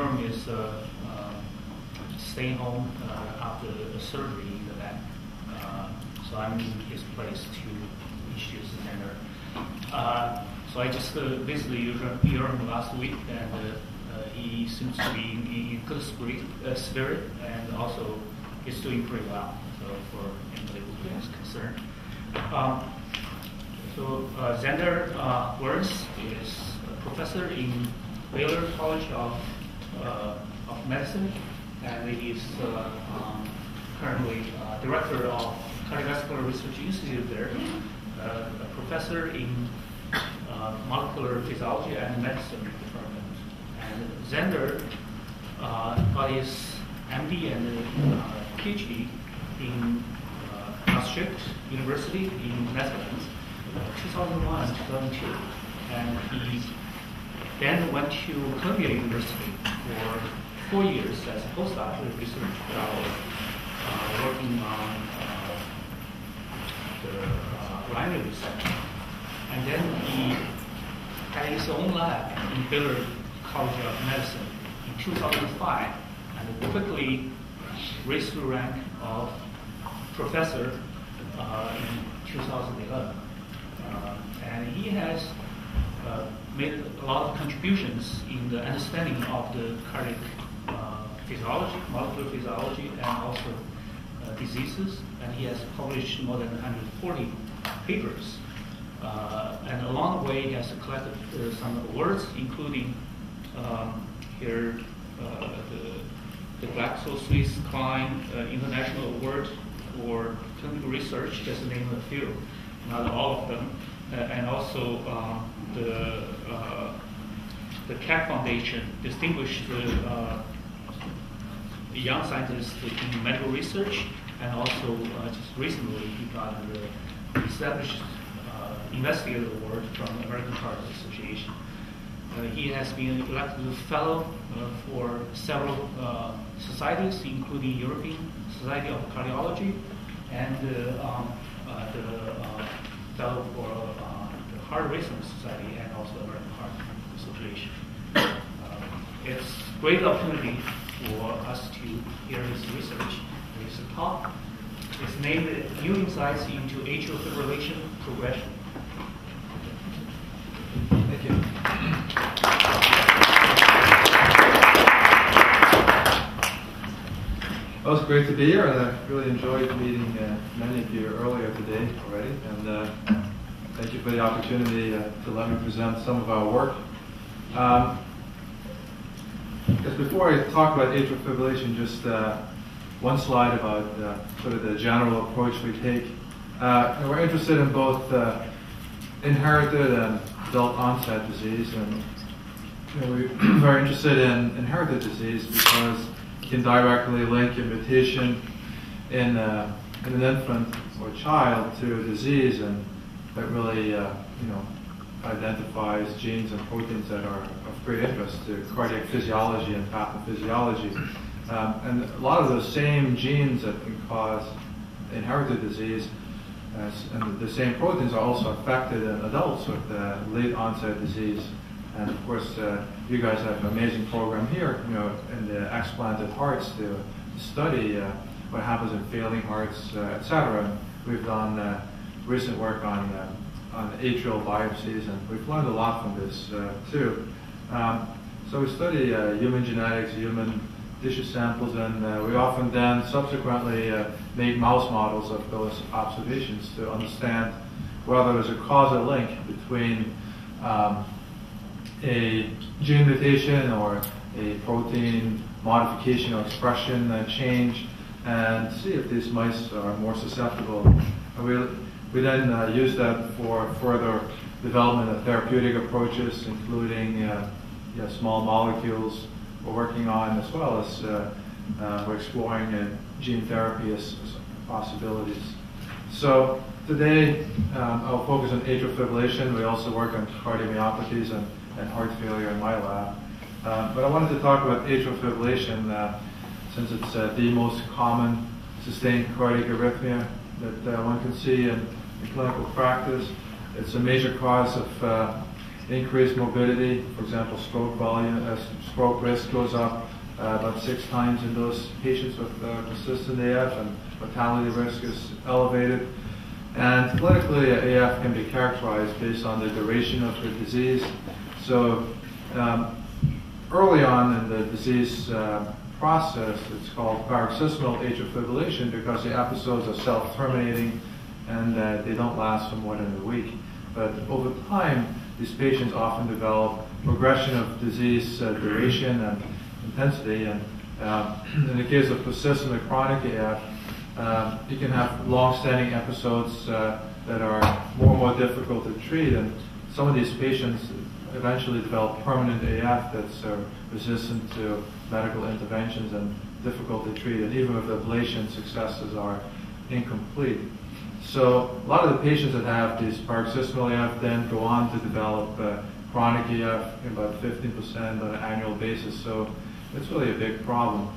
Yoram is uh, uh, staying home uh, after surgery in the back. Uh, so I'm in his place to issue the tender. Uh, so I just uh, visited Yoram last week, and uh, he seems to be in, in good spirit, spirit, and also he's doing pretty well. So for anybody who is concerned. Um, so uh, Zander uh, is a professor in Baylor College of, uh, of Medicine, and he is uh, um, currently uh, director of Cardiovascular Research Institute there, uh, a professor in molecular physiology and medicine department. And Zander got his MD and PhD in Maastricht University in Netherlands 2001 and 2002. And he then went to Columbia University for four years as a postdoctoral research fellow, uh, working on uh, the uh, RNA receptor. And then he had his own lab in Baylor College of Medicine in 2005 and quickly raised the rank of professor uh, in 2011. Uh, and he has uh, made a lot of contributions in the understanding of the cardiac uh, physiology, molecular physiology, and also diseases. And he has published more than 140 papers. and along the way, he has collected some awards, including um, here the, the GlaxoSmithKline uh, International Award for Clinical Research, just to name a few not all of them, uh, and also um, the uh, the Keck Foundation distinguished the young scientists in medical research, and also uh, just recently he got the established investigator award from the American Heart Association. Uh, he has been elected a fellow uh, for several uh, societies, including European Society of Cardiology and um, the fellow for uh, Heart Racing Society and also the American Heart Association. Uh, it's a great opportunity for us to hear his research, his talk. It's named New Insights into Atrial Fibrillation Progression. Thank you. Well, it's great to be here, and I really enjoyed meeting uh, many of you earlier today already. And uh, thank you for the opportunity uh, to let me present some of our work. Um, before I talk about atrial fibrillation, just uh, one slide about uh, sort of the general approach we take. Uh, we're interested in both inherited and adult onset disease, and you know, we're very interested in inherited disease because it can directly link a mutation in, uh, in an infant or child to a disease, and that really, uh, you know, identifies genes and proteins that are of great interest to cardiac physiology and pathophysiology. Um, and a lot of those same genes that can cause inherited disease and the same proteins are also affected in adults with uh, late onset disease. And of course, uh, you guys have an amazing program here, you know, in the explanted hearts to study uh, what happens in failing hearts, uh, etc. We've done uh, recent work on uh, on atrial biopsies, and we've learned a lot from this uh, too. Um, so we study human genetics, human tissue samples, and we often then subsequently make mouse models of those observations to understand whether there's a causal link between um, a gene mutation or a protein modification or expression uh, change and see if these mice are more susceptible. And we, we then uh, use that for further development of therapeutic approaches, including uh, know, small molecules we're working on, as well as uh, uh, we're exploring uh, gene therapy as, as, possibilities. So today um, I'll focus on atrial fibrillation. We also work on cardiomyopathies and and heart failure in my lab. Uh, but I wanted to talk about atrial fibrillation since it's the most common sustained cardiac arrhythmia that uh, one can see in, in, clinical practice. It's a major cause of uh, increased morbidity. For example, stroke volume, uh, stroke risk goes up uh, about six times in those patients with uh, persistent AF, and mortality risk is elevated. And clinically, AF can be characterized based on the duration of the disease. So um, early on in the disease uh, process, it's called paroxysmal atrial fibrillation because the episodes are self-terminating and uh, they don't last for more than a week. But over time, these patients often develop progression of disease uh, duration and intensity. And uh, in the case of persistent or chronic AF, uh, you can have long-standing episodes uh, that are more and more difficult to treat. And some of these patients eventually develop permanent AF that's uh, resistant to medical interventions and difficult to treat. And even if the ablation successes are incomplete. So a lot of the patients that have these paroxysmal AF then go on to develop uh, chronic AF in about 15% on an annual basis. So it's really a big problem.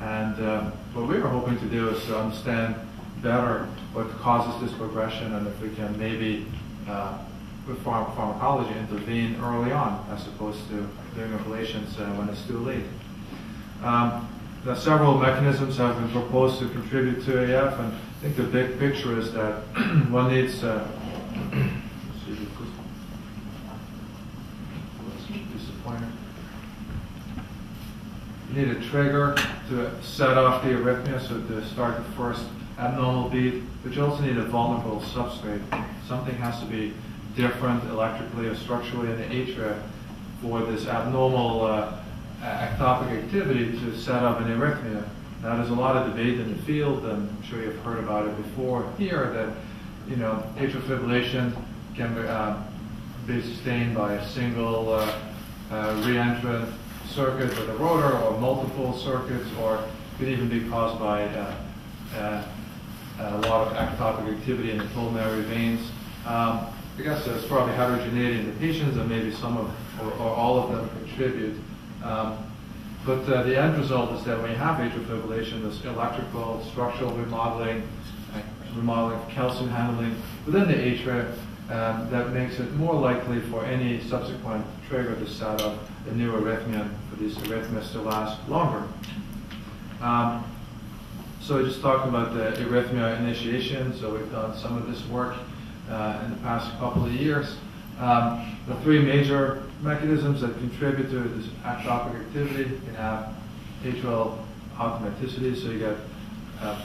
And uh, what we were hoping to do is to understand better what causes this progression and if we can maybe, uh, with pharm pharmacology, intervene early on as opposed to doing ablations uh, when it's too late. Um, several mechanisms have been proposed to contribute to AF, and I think the big picture is that one needs uh, You need a trigger to set off the arrhythmia, so to start the first abnormal beat, but you also need a vulnerable substrate. Something has to be different electrically or structurally in the atria for this abnormal uh, ectopic activity to set up an arrhythmia. Now there's a lot of debate in the field, and I'm sure you've heard about it before here, that you know atrial fibrillation can be, uh, be sustained by a single uh, uh, reentrant circuit with a rotor or multiple circuits or could even be caused by uh, uh, a lot of ectopic activity in the pulmonary veins. Um, I guess there's probably heterogeneity in the patients and maybe some of or, or all of them contribute. Um, but uh, the end result is that when you have atrial fibrillation, there's electrical, structural remodeling, remodeling calcium handling within the atria um, that makes it more likely for any subsequent trigger to set up a new arrhythmia, for these arrhythmias to last longer. Um, so just talked about the arrhythmia initiation. So we've done some of this work uh, in the past couple of years. Um, the three major mechanisms that contribute to this ectopic activity can have atrial automaticity. So you get uh,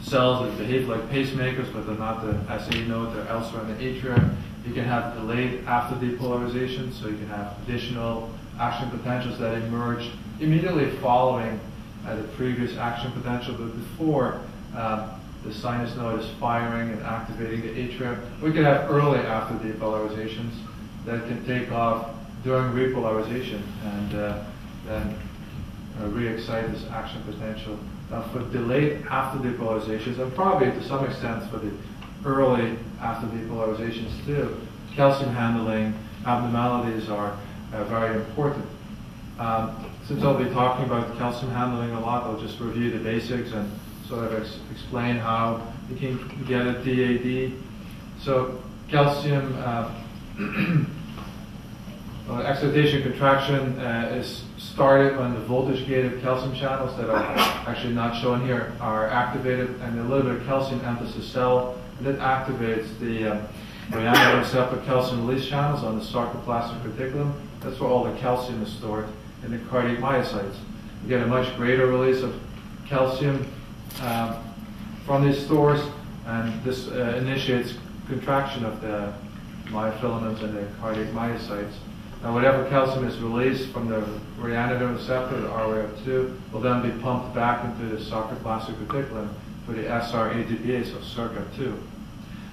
cells that behave like pacemakers, but they're not the SA node, they're elsewhere in the atria. You can have delayed after depolarization, so you can have additional action potentials that emerge immediately following uh, the previous action potential, but before um, the sinus node is firing and activating the atria. We can have early after depolarizations that can take off during repolarization and uh, then uh, re-excite this action potential uh, for delayed after depolarizations, and probably to some extent for the early after depolarizations too, calcium handling abnormalities are uh, very important. Um, since I'll be talking about calcium handling a lot, I'll just review the basics and sort of ex explain how you can get a DAD. So calcium uh, well, excitation contraction uh, is started when the voltage-gated calcium channels that are actually not shown here are activated, and a little bit of calcium enters the cell, and it activates the uh, receptor calcium release channels on the sarcoplasmic reticulum. That's where all the calcium is stored in the cardiac myocytes. You get a much greater release of calcium um, from these stores, and this uh, initiates contraction of the myofilaments and the cardiac myocytes. Now, whatever calcium is released from the ryanodine receptor, the RAO2, will then be pumped back into the sarcoplasmic reticulum for the SR-ATPase, or SERCA2.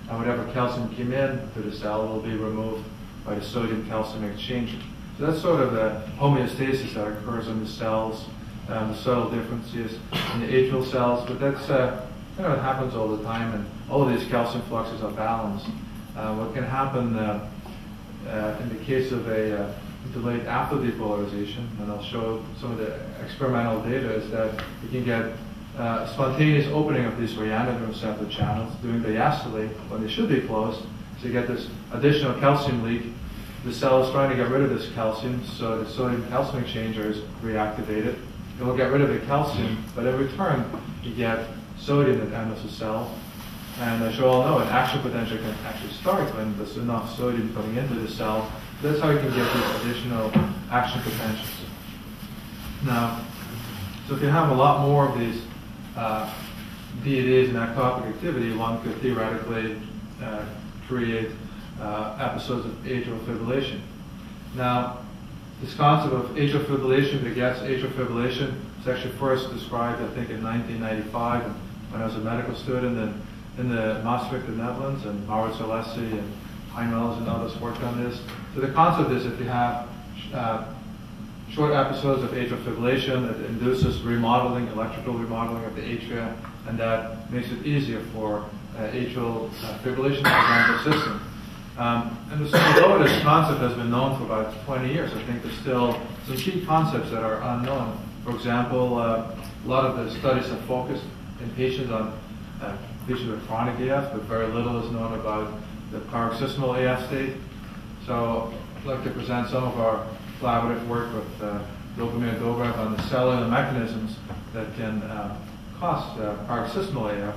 And whatever calcium came in to the cell will be removed by the sodium-calcium exchanger. So that's sort of the homeostasis that occurs in the cells, um, subtle differences in the atrial cells, but that's uh, you know, it happens all the time, and all these calcium fluxes are balanced. Uh, what can happen uh, uh, in the case of a uh, delayed after depolarization, and I'll show some of the experimental data, is that you can get uh, spontaneous opening of these ryanodine receptor channels during diastole when they should be closed. So you get this additional calcium leak the cell is trying to get rid of this calcium, so the sodium calcium exchanger is reactivated. It will get rid of the calcium, but in return, you get sodium that enters the cell. And as you all know, an action potential can actually start when there's enough sodium coming into the cell. That's how you can get these additional action potentials. Now, so if you have a lot more of these uh, DADs and ectopic activity, one could theoretically uh, create uh, episodes of atrial fibrillation. Now, this concept of atrial fibrillation begets atrial fibrillation was actually first described, I think, in 1995 when I was a medical student in, in the Maastricht, the Netherlands, and Maurits Alessi and Heimels and others worked on this. So the concept is if you have uh, short episodes of atrial fibrillation it induces remodeling, electrical remodeling of the atria, and that makes it easier for uh, atrial uh, fibrillation to become persistent. Um, and this concept has been known for about 20 years, I think there's still some key concepts that are unknown. For example, uh, a lot of the studies have focused in patients on uh, patients with chronic AF, but very little is known about the paroxysmal AF state. So I'd like to present some of our collaborative work with uh, Dobromir Dobrev on the cellular mechanisms that can uh, cause uh, paroxysmal AF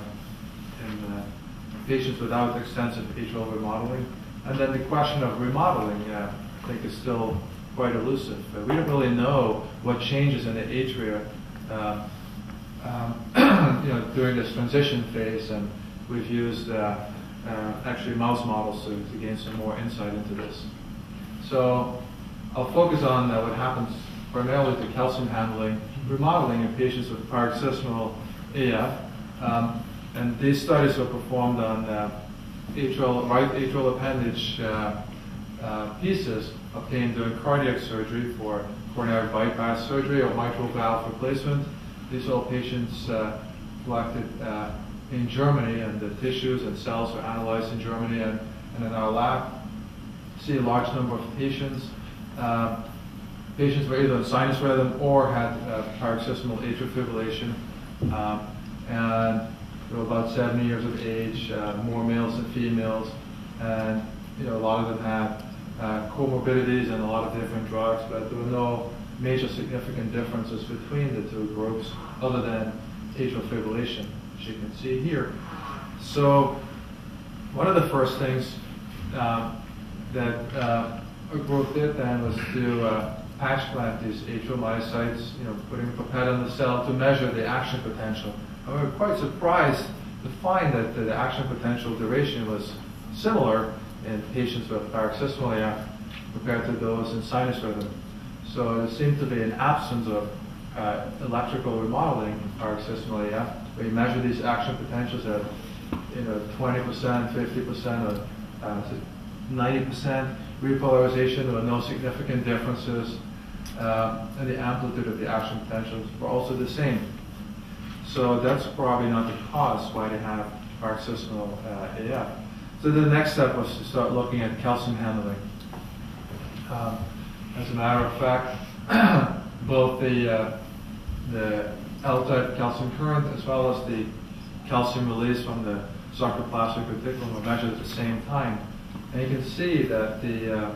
in uh, patients without extensive atrial remodeling. And then the question of remodeling, I think, is still quite elusive. Uh, we don't really know what changes in the atria uh, um, you know, during this transition phase, and we've used uh, uh, actually mouse models to, to, gain some more insight into this. So I'll focus on what happens primarily to calcium handling, remodeling in patients with paroxysmal AF. Um, and these studies were performed on atrial, right atrial appendage uh, uh, pieces obtained during cardiac surgery for coronary bypass surgery or mitral valve replacement. These are all patients uh, collected uh, in Germany, and the tissues and cells are analyzed in Germany and, and in our lab. See a large number of patients. Uh, patients were either in sinus rhythm or had uh, paroxysmal atrial fibrillation. Um, and they were about 70 years of age, uh, more males than females, and you know a lot of them had uh, comorbidities and a lot of different drugs, but there were no major significant differences between the two groups other than atrial fibrillation, as you can see here. So one of the first things um, that uh, a group did then was to uh, patch plant these atrial myocytes, you know, putting a pipette on the cell to measure the action potential we were quite surprised to find that the action potential duration was similar in patients with paroxysmal AF compared to those in sinus rhythm. So there seemed to be an absence of uh, electrical remodeling in paroxysmal AF. We measure these action potentials at you know 20%, 50%, or uh, 90% repolarization. There were no significant differences, uh, and the amplitude of the action potentials were also the same. So that's probably not the cause why they have paroxysmal uh, AF. So the next step was to start looking at calcium handling. Um, as a matter of fact, both the, uh, the L-type calcium current as well as the calcium release from the sarcoplasmic reticulum were measured at the same time. And you can see that the, uh,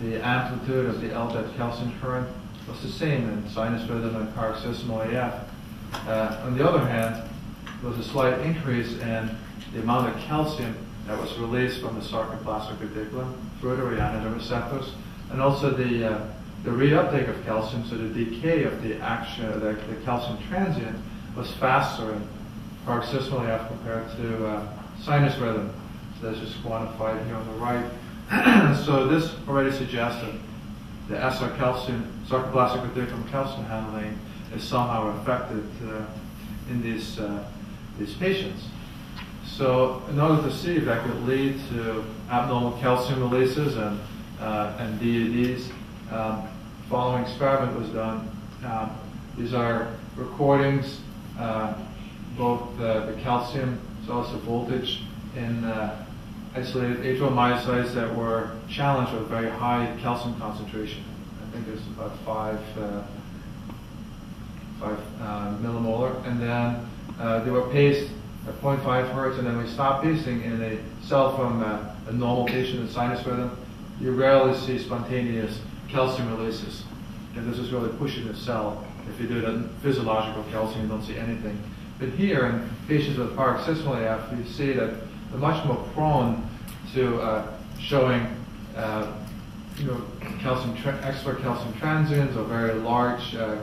the amplitude of the L-type calcium current was the same in sinus rhythm and paroxysmal AF. Uh, on the other hand, there was a slight increase in the amount of calcium that was released from the sarcoplasmic reticulum through the ryanodine receptors, and also the, uh, the reuptake of calcium, so the decay of the action, the, the calcium transient was faster in paroxysmal AF compared to uh, sinus rhythm. So that's just quantified here on the right. so this already suggests that the SR calcium, sarcoplasmic reticulum calcium handling is somehow affected uh, in these, uh, these patients. So in order to see if that could lead to abnormal calcium releases and, uh, and DADs, um, following experiment was done. Um, these are recordings, both the calcium as the voltage in isolated atrial myocytes that were challenged with very high calcium concentration. I think it's about five uh, 5 uh, millimolar, and then uh, they were paced at 0.5 hertz, and then we stopped pacing, in a cell from uh, a normal patient in sinus rhythm you rarely see spontaneous calcium releases. And this is really pushing the cell. If you do the physiological calcium, you don't see anything. But here, in patients with paroxysmal AF, you see that they're much more prone to uh, showing uh, you know, calcium extra calcium transients or very large uh,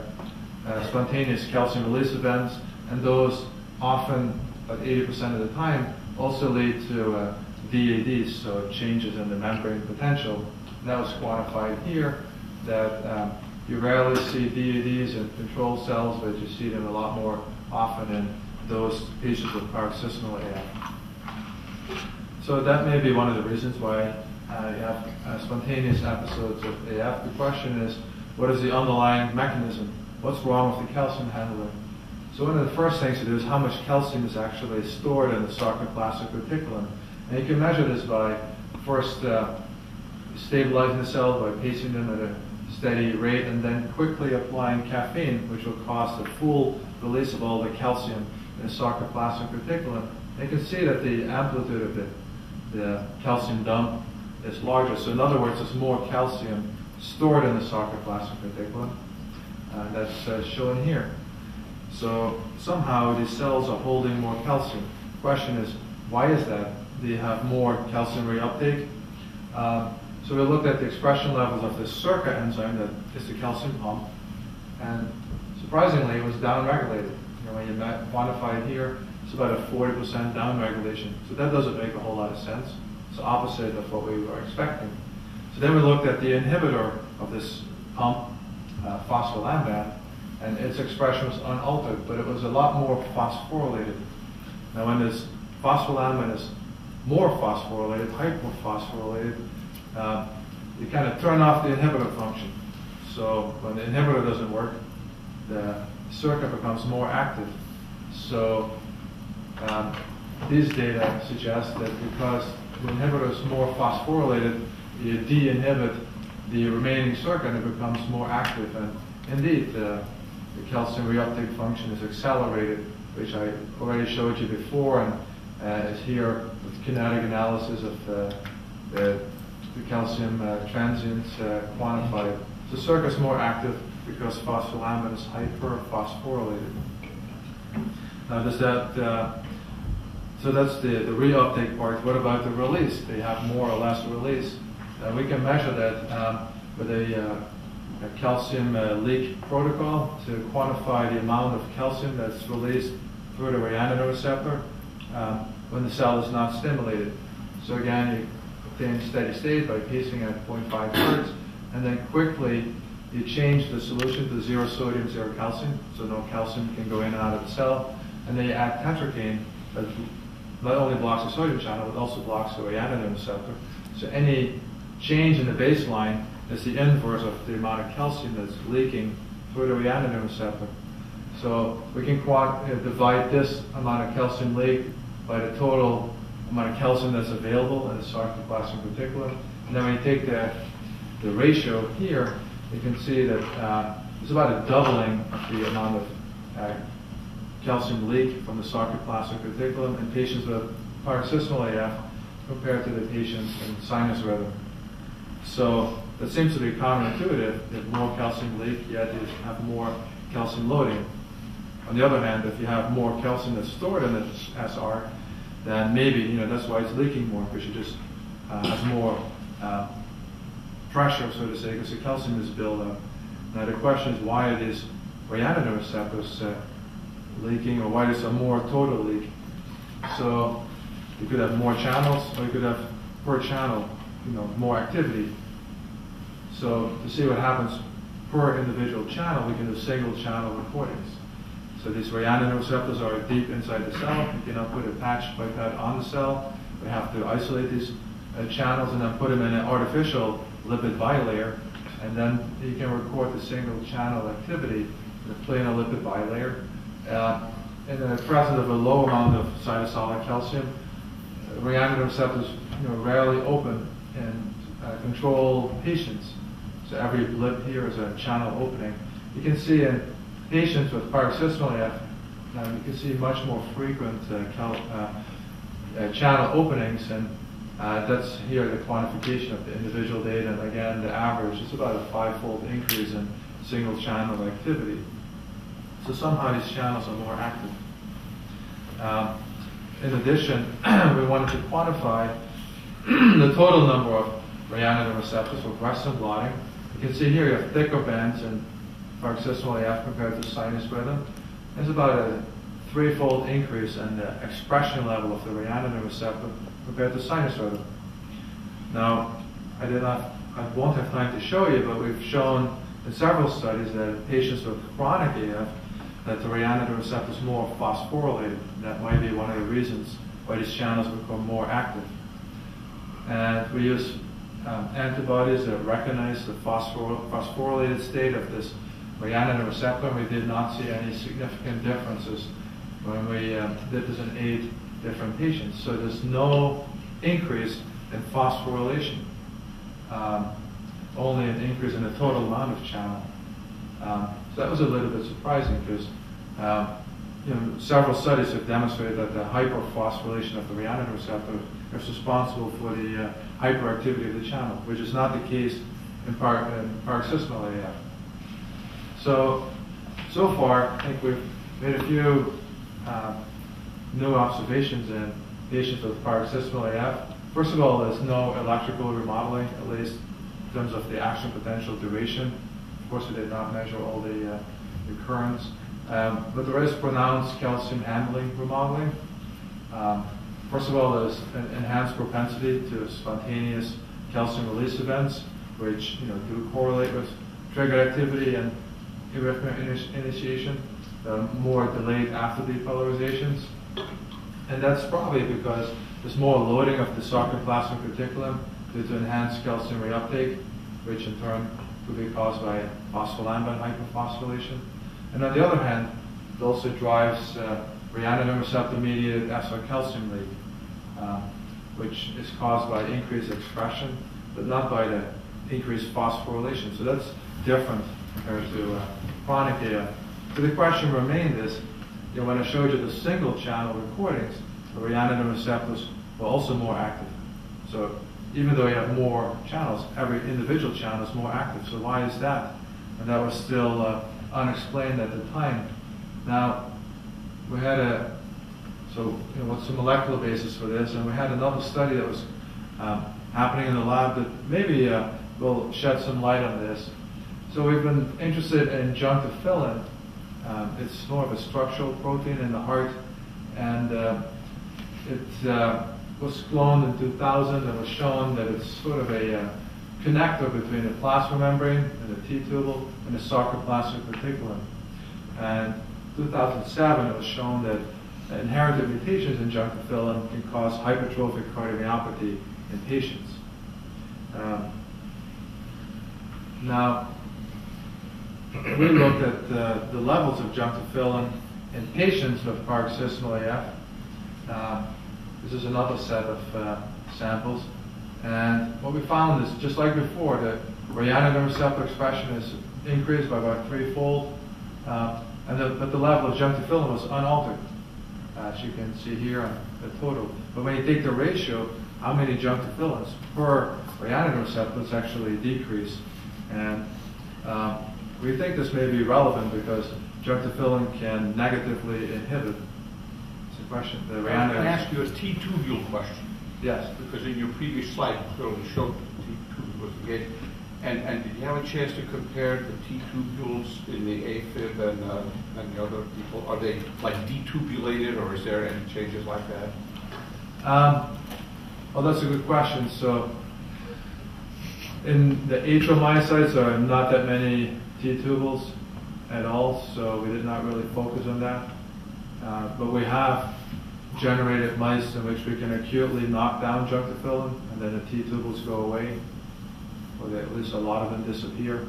uh, spontaneous calcium release events, and those often, about 80% of the time, also lead to uh, DADs, so changes in the membrane potential. And that was quantified here, that um, you rarely see DADs in control cells, but you see them a lot more often in those patients with paroxysmal AF. So that may be one of the reasons why uh, you have uh, spontaneous episodes of AF. The question is, what is the underlying mechanism? What's wrong with the calcium handling? So one of the first things to do is how much calcium is actually stored in the sarcoplasmic reticulum. And you can measure this by first uh, stabilizing the cell by pacing them at a steady rate and then quickly applying caffeine, which will cause the full release of all the calcium in the sarcoplasmic reticulum. And you can see that the amplitude of the, the calcium dump is larger. So in other words, there's more calcium stored in the sarcoplasmic reticulum. Uh, that's uh, shown here. So somehow these cells are holding more calcium. Question is, why is that? You have more calcium reuptake? Uh, so we looked at the expression levels of the SERCA enzyme, that is the calcium pump, and surprisingly, it was downregulated. You know, when you quantify it here, it's about a 40% downregulation. So that doesn't make a whole lot of sense. It's opposite of what we were expecting. So then we looked at the inhibitor of this pump, uh, phospholamban, and its expression was unaltered, but it was a lot more phosphorylated. Now when this phospholamban is more phosphorylated, hypophosphorylated, uh, you kind of turn off the inhibitor function. So when the inhibitor doesn't work, the circuit becomes more active. So um, these data suggest that because the inhibitor is more phosphorylated, you de-inhibit the remaining circuit it becomes more active. And indeed, the calcium reuptake function is accelerated, which I already showed you before, and uh, is here with kinetic analysis of uh, the, the, calcium uh, transients uh, quantified. The circuit is more active because phospholamban is hyperphosphorylated. Now, does that uh, so that's the, the reuptake part. What about the release? They have more or less release. And we can measure that um, with a, uh, a calcium uh, leak protocol to quantify the amount of calcium that's released through the receptor um, when the cell is not stimulated. So again, you obtain steady state by pacing at 0.5 hertz, and then quickly you change the solution to zero sodium, zero calcium, so no calcium can go in and out of the cell, and then you add tetracaine that not only blocks the sodium channel, but also blocks the rhianodin receptor. So any change in the baseline is the inverse of the amount of calcium that's leaking through the rhianodin receptor. So we can uh, divide this amount of calcium leak by the total amount of calcium that's available in the sarcoplasmic reticulum. And then when you take the, the ratio here, you can see that uh, it's about a doubling of the amount of uh, calcium leak from the sarcoplasmic reticulum in patients with paroxysmal AF compared to the patients in sinus rhythm. So that seems to be counterintuitive. If more calcium leak, yet you have more calcium loading. On the other hand, if you have more calcium that's stored in the SR, then maybe you know that's why it's leaking more because you just uh, have more uh, pressure, so to say, because the calcium is built up. Now the question is why it is these rhianodin receptors uh, leaking or why there's a more total leak. So you could have more channels or you could have per channel, you know, more activity. So to see what happens per individual channel, we can do single channel recordings. So these rhianodin receptors are deep inside the cell. You cannot put a patch that on the cell. We have to isolate these uh, channels and then put them in an artificial lipid bilayer. And then you can record the single channel activity in a planar lipid bilayer uh, in the presence of a low amount of cytosolic calcium, rhianodin receptors you know, rarely open in uh, control patients. So every blip here is a channel opening. You can see in patients with paroxysmal AF, uh, you can see much more frequent uh, cal- uh, uh, channel openings, and Uh, that's here the quantification of the individual data, and again, the average is about a five-fold increase in single channel activity. So somehow these channels are more active. Um, in addition, we wanted to quantify the total number of ryanodin receptors for Western blotting. You can see here you have thicker bands in paroxysmal AF compared to sinus rhythm. There's about a threefold increase in the expression level of the ryanodin receptor compared to sinus rhythm. Now, I did not, I won't have time to show you, but we've shown in several studies that patients with chronic AF, that the ryanodin receptor is more phosphorylated. That might be one of the reasons why these channels become more active. And we use um, antibodies that recognize the phosphor phosphorylated state of this ryanodin receptor. We did not see any significant differences when we um, did this in eight different patients. So there's no increase in phosphorylation, um, only an increase in the total amount of channel. Um, so that was a little bit surprising because um, you know, several studies have demonstrated that the hyperphosphorylation of the ryanodin receptor is responsible for the uh, hyperactivity of the channel, which is not the case in, par in paroxysmal AF. So, so far, I think we've made a few uh, new observations in patients with paroxysmal AF. First of all, there's no electrical remodeling, at least in terms of the action potential duration. Of course, we did not measure all the, uh, the currents. Um, but there is pronounced calcium handling remodeling. Um, first of all, there's an enhanced propensity to spontaneous calcium release events, which you know do correlate with trigger activity and arrhythmia initiation, uh, more delayed after depolarizations. And that's probably because there's more loading of the sarcoplasmic reticulum due to enhanced calcium reuptake, which in turn could be caused by phospholamban hyperphosphorylation. And on the other hand, it also drives uh, ryanodin receptor-mediated calcium leak, uh, which is caused by increased expression, but not by the increased phosphorylation. So that's different compared to uh, chronic AF. So the question remained is, you know, when I showed you the single channel recordings, the ryanodin receptors were also more active. So even though you have more channels, every individual channel is more active. So why is that? And that was still uh, unexplained at the time. Now, we had a, so you know, what's the molecular basis for this? And we had another study that was um, happening in the lab that maybe uh, will shed some light on this. So we've been interested in junctophyllin. Um, it's more of a structural protein in the heart, and uh, it uh, was cloned in 2000 and was shown that it's sort of a uh, connector between the plasma membrane and the T-tubule and the sarcoplasmic reticulum. And 2007, it was shown that inherited mutations in junctophyllin can cause hypertrophic cardiomyopathy in patients. Um, now, we looked at uh, the levels of junctophyllin in patients with paroxysmal AF. Uh, this is another set of uh, samples. And what we found is, just like before, the ryanodin receptor expression is increased by about threefold, uh, and the, but the level of junctophyllin was unaltered, as you can see here on the total. But when you take the ratio, how many junctophillins per ryanodin receptor, it's actually decreased. And uh, we think this may be relevant because junctophyllin can negatively inhibit. It's a question. The ryanodin. I ask you a T-tubule question. Yes. Because in your previous slide, clearly showed T-tubule was the gate. And, and did you have a chance to compare the T-tubules in the AFib and, uh, and the other people? Are they like detubulated or is there any changes like that? Um, well, that's a good question. So in the atrial myocytes, there are not that many T-tubules at all, so we did not really focus on that. Uh, but we have generated mice in which we can acutely knock down junctophyllin, and then the T-tubules go away, or at least a lot of them disappear.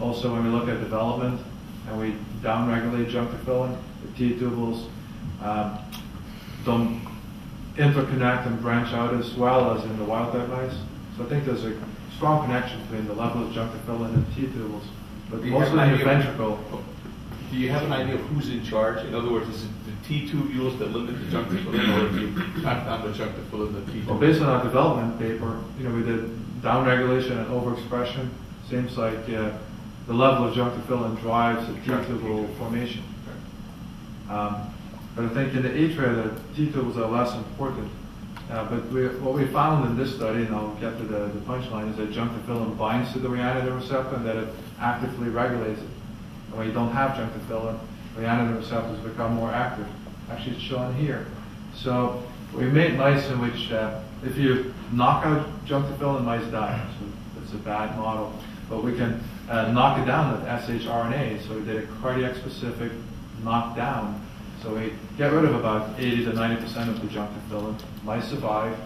Also, when we look at development and we downregulate junctophyllin, the T-tubules um, don't interconnect and branch out as well as in the wild-type mice. So I think there's a strong connection between the level of junctophyllin and T-tubules. But mostly in the ventricle, do you have an idea of who's in charge? In other words, is it the T tubules that limit the junctifilin, or do you down the junctifilin, the T Well, based on our development paper, you know, we did downregulation and overexpression. Seems like uh, the level of junctifilin drives the T-tubule formation. Um, But I think in the atria, the T-tubules are less important. Uh, But we, what we found in this study, and I'll get to the the punchline, is that junctifilin binds to the rhianodin receptor and that it actively regulates it. And when you don't have junctifilin, rhianodin receptors become more active. Actually, it's shown here. So we made mice in which uh, if you knock out junctifilin, mice die. So it's a bad model. But we can uh, knock it down with shRNA. So we did a cardiac-specific knockdown. So we get rid of about 80 to 90% of the junctifilin. Mice survive.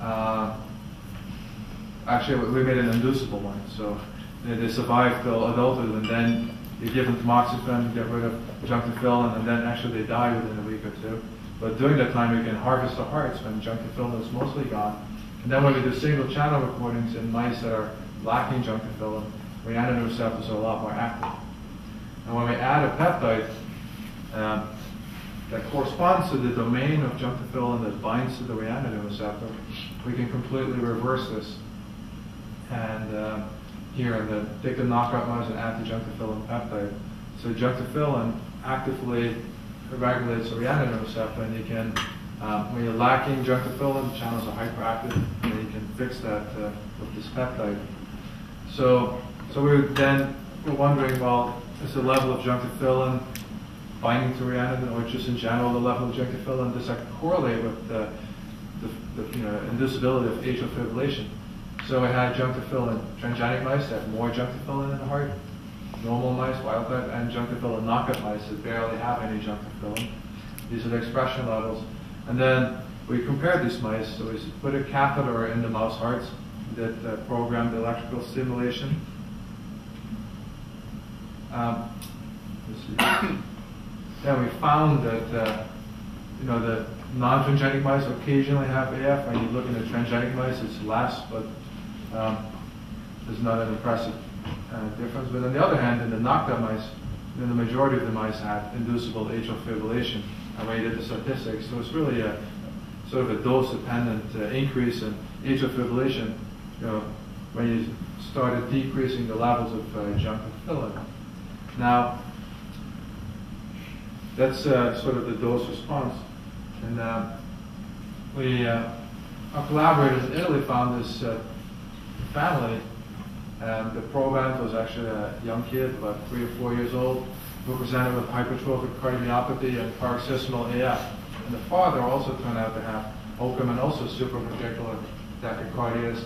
Uh, actually, we made an inducible one. So they, they survive till adulthood, and then you give them tamoxifen, get rid of junctifilin, and then actually they die within a week or two. But during that time, we can harvest the hearts when junctifilin is mostly gone. And then when we do single channel recordings in mice that are lacking junctifilin, rhianodin receptors are a lot more active. And when we add a peptide um, that corresponds to the domain of junctifilin that binds to the rhianodin receptor, we can completely reverse this. And uh, here, in the take the knockout mouse and add the junctifilin peptide. So junctifilin actively regulates the rhianodin receptor, and you can, um, when you're lacking junctifilin, channels are hyperactive, and you can fix that uh, with this peptide. So, so we were then we're wondering, well, is the level of junctifilin binding to rhianodin, or just in general the level of junctifilin? Does that correlate with the, the, the you know, inducibility of atrial fibrillation? So we had junctifilin transgenic mice that have more junctifilin in the heart, normal mice, wild type, and junctifilin knockout mice that barely have any junctifilin. These are the expression levels. And then we compared these mice. So we put a catheter in the mouse hearts that uh, programmed electrical stimulation. Um. Then we found that uh, you know the non-transgenic mice occasionally have AF. When you look in the transgenic mice, it's less, but um, there's not an impressive uh, difference. But on the other hand, in the knockdown mice, the majority of the mice had inducible atrial fibrillation. And when you did the statistics, so it's really a sort of a dose-dependent uh, increase in atrial fibrillation. You know, when you started decreasing the levels of uh, junctifilin. Now, that's uh, sort of the dose response. And uh, we, uh, our collaborators in Italy found this uh, family. And the proband was actually a young kid, about three or four years old, who presented with hypertrophic cardiomyopathy and paroxysmal AF. And the father also turned out to have occam and also supraventricular tachycardias.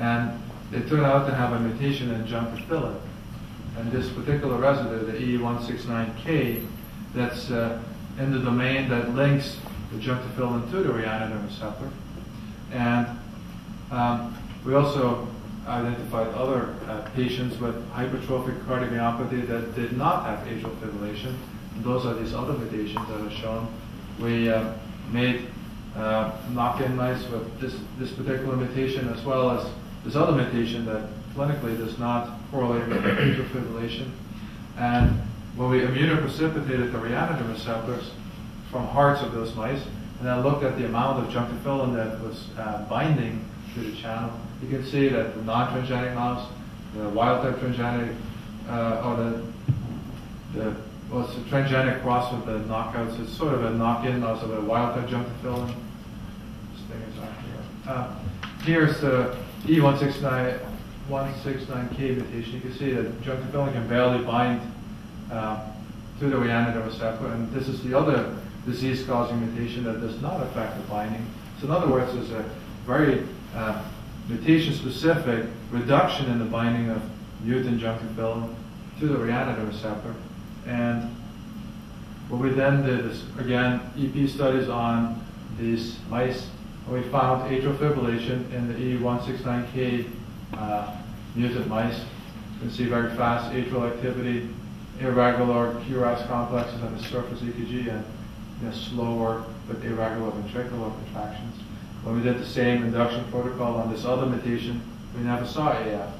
And they turned out to have a mutation in junctifilin. And this particular residue, the E169K, that's uh, in the domain that links the junctifilin to the rhianodin receptor. And um, we also identified other uh, patients with hypertrophic cardiomyopathy that did not have atrial fibrillation. And those are these other mutations that are shown. We uh, made uh, knock-in mice with this, this particular mutation as well as this other mutation that clinically does not correlate with atrial fibrillation. And when we immunoprecipitated the rhianodin receptors from hearts of those mice, and then looked at the amount of junctifilin that was uh, binding to the channel, you can see that the non-transgenic mouse, the wild-type transgenic, uh, or the, the well, it's a transgenic cross with the knockouts. It's sort of a knock-in mouse of a wild-type junctifilin. This thing is not here. Uh, here's the E169 169K mutation. You can see that junctifilin can barely bind uh, to the rhianodin receptor, and this is the other disease-causing mutation that does not affect the binding. So in other words, there's a very uh, mutation-specific reduction in the binding of mutant junctifilin to the rhianodin receptor. And what we then did is, again, EP studies on these mice, we found atrial fibrillation in the E169K uh, mutant mice. You can see very fast atrial activity, irregular QRAS complexes on the surface EKG, and you know, slower but irregular ventricular contractions. When we did the same induction protocol on this other mutation, we never saw AF.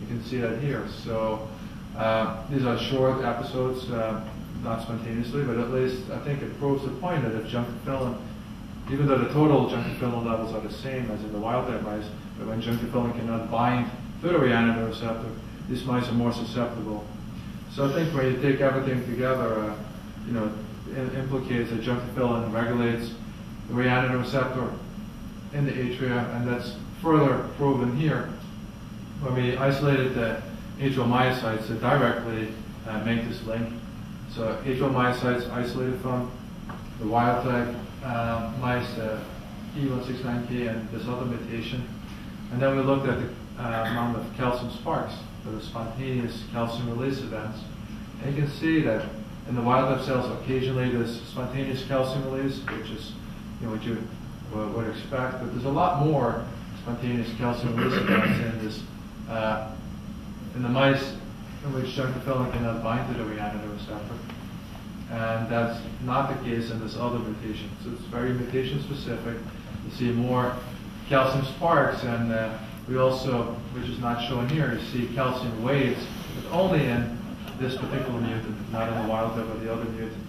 You can see that here. So uh, these are short episodes, uh, not spontaneously, but at least I think it proves the point that if junctifilin, even though the total junctifilin levels are the same as in the wild type mice, but when junctifilin cannot bind to the rhianodin receptor, these mice are more susceptible. So I think when you take everything together, uh, you know, it implicates that junctifilin regulates the rhianodin receptor in the atria, and that's further proven here when we isolated the atrial myocytes to directly uh, make this link. So atrial myocytes isolated from the wild type uh, mice, uh, E169K and this other mutation. And then we looked at the uh, amount of calcium sparks the spontaneous calcium release events. And you can see that in the wild type cells, occasionally there's spontaneous calcium release, which is you know, what you would, would expect. But there's a lot more spontaneous calcium release in this uh, in the mice in which junctifilin cannot bind to the rhianodin receptor. And that's not the case in this other mutation. So it's very mutation specific. You see more calcium sparks, and uh, we also, which is not shown here, you see calcium waves, but only in this particular mutant, not in the wild type or the other mutant.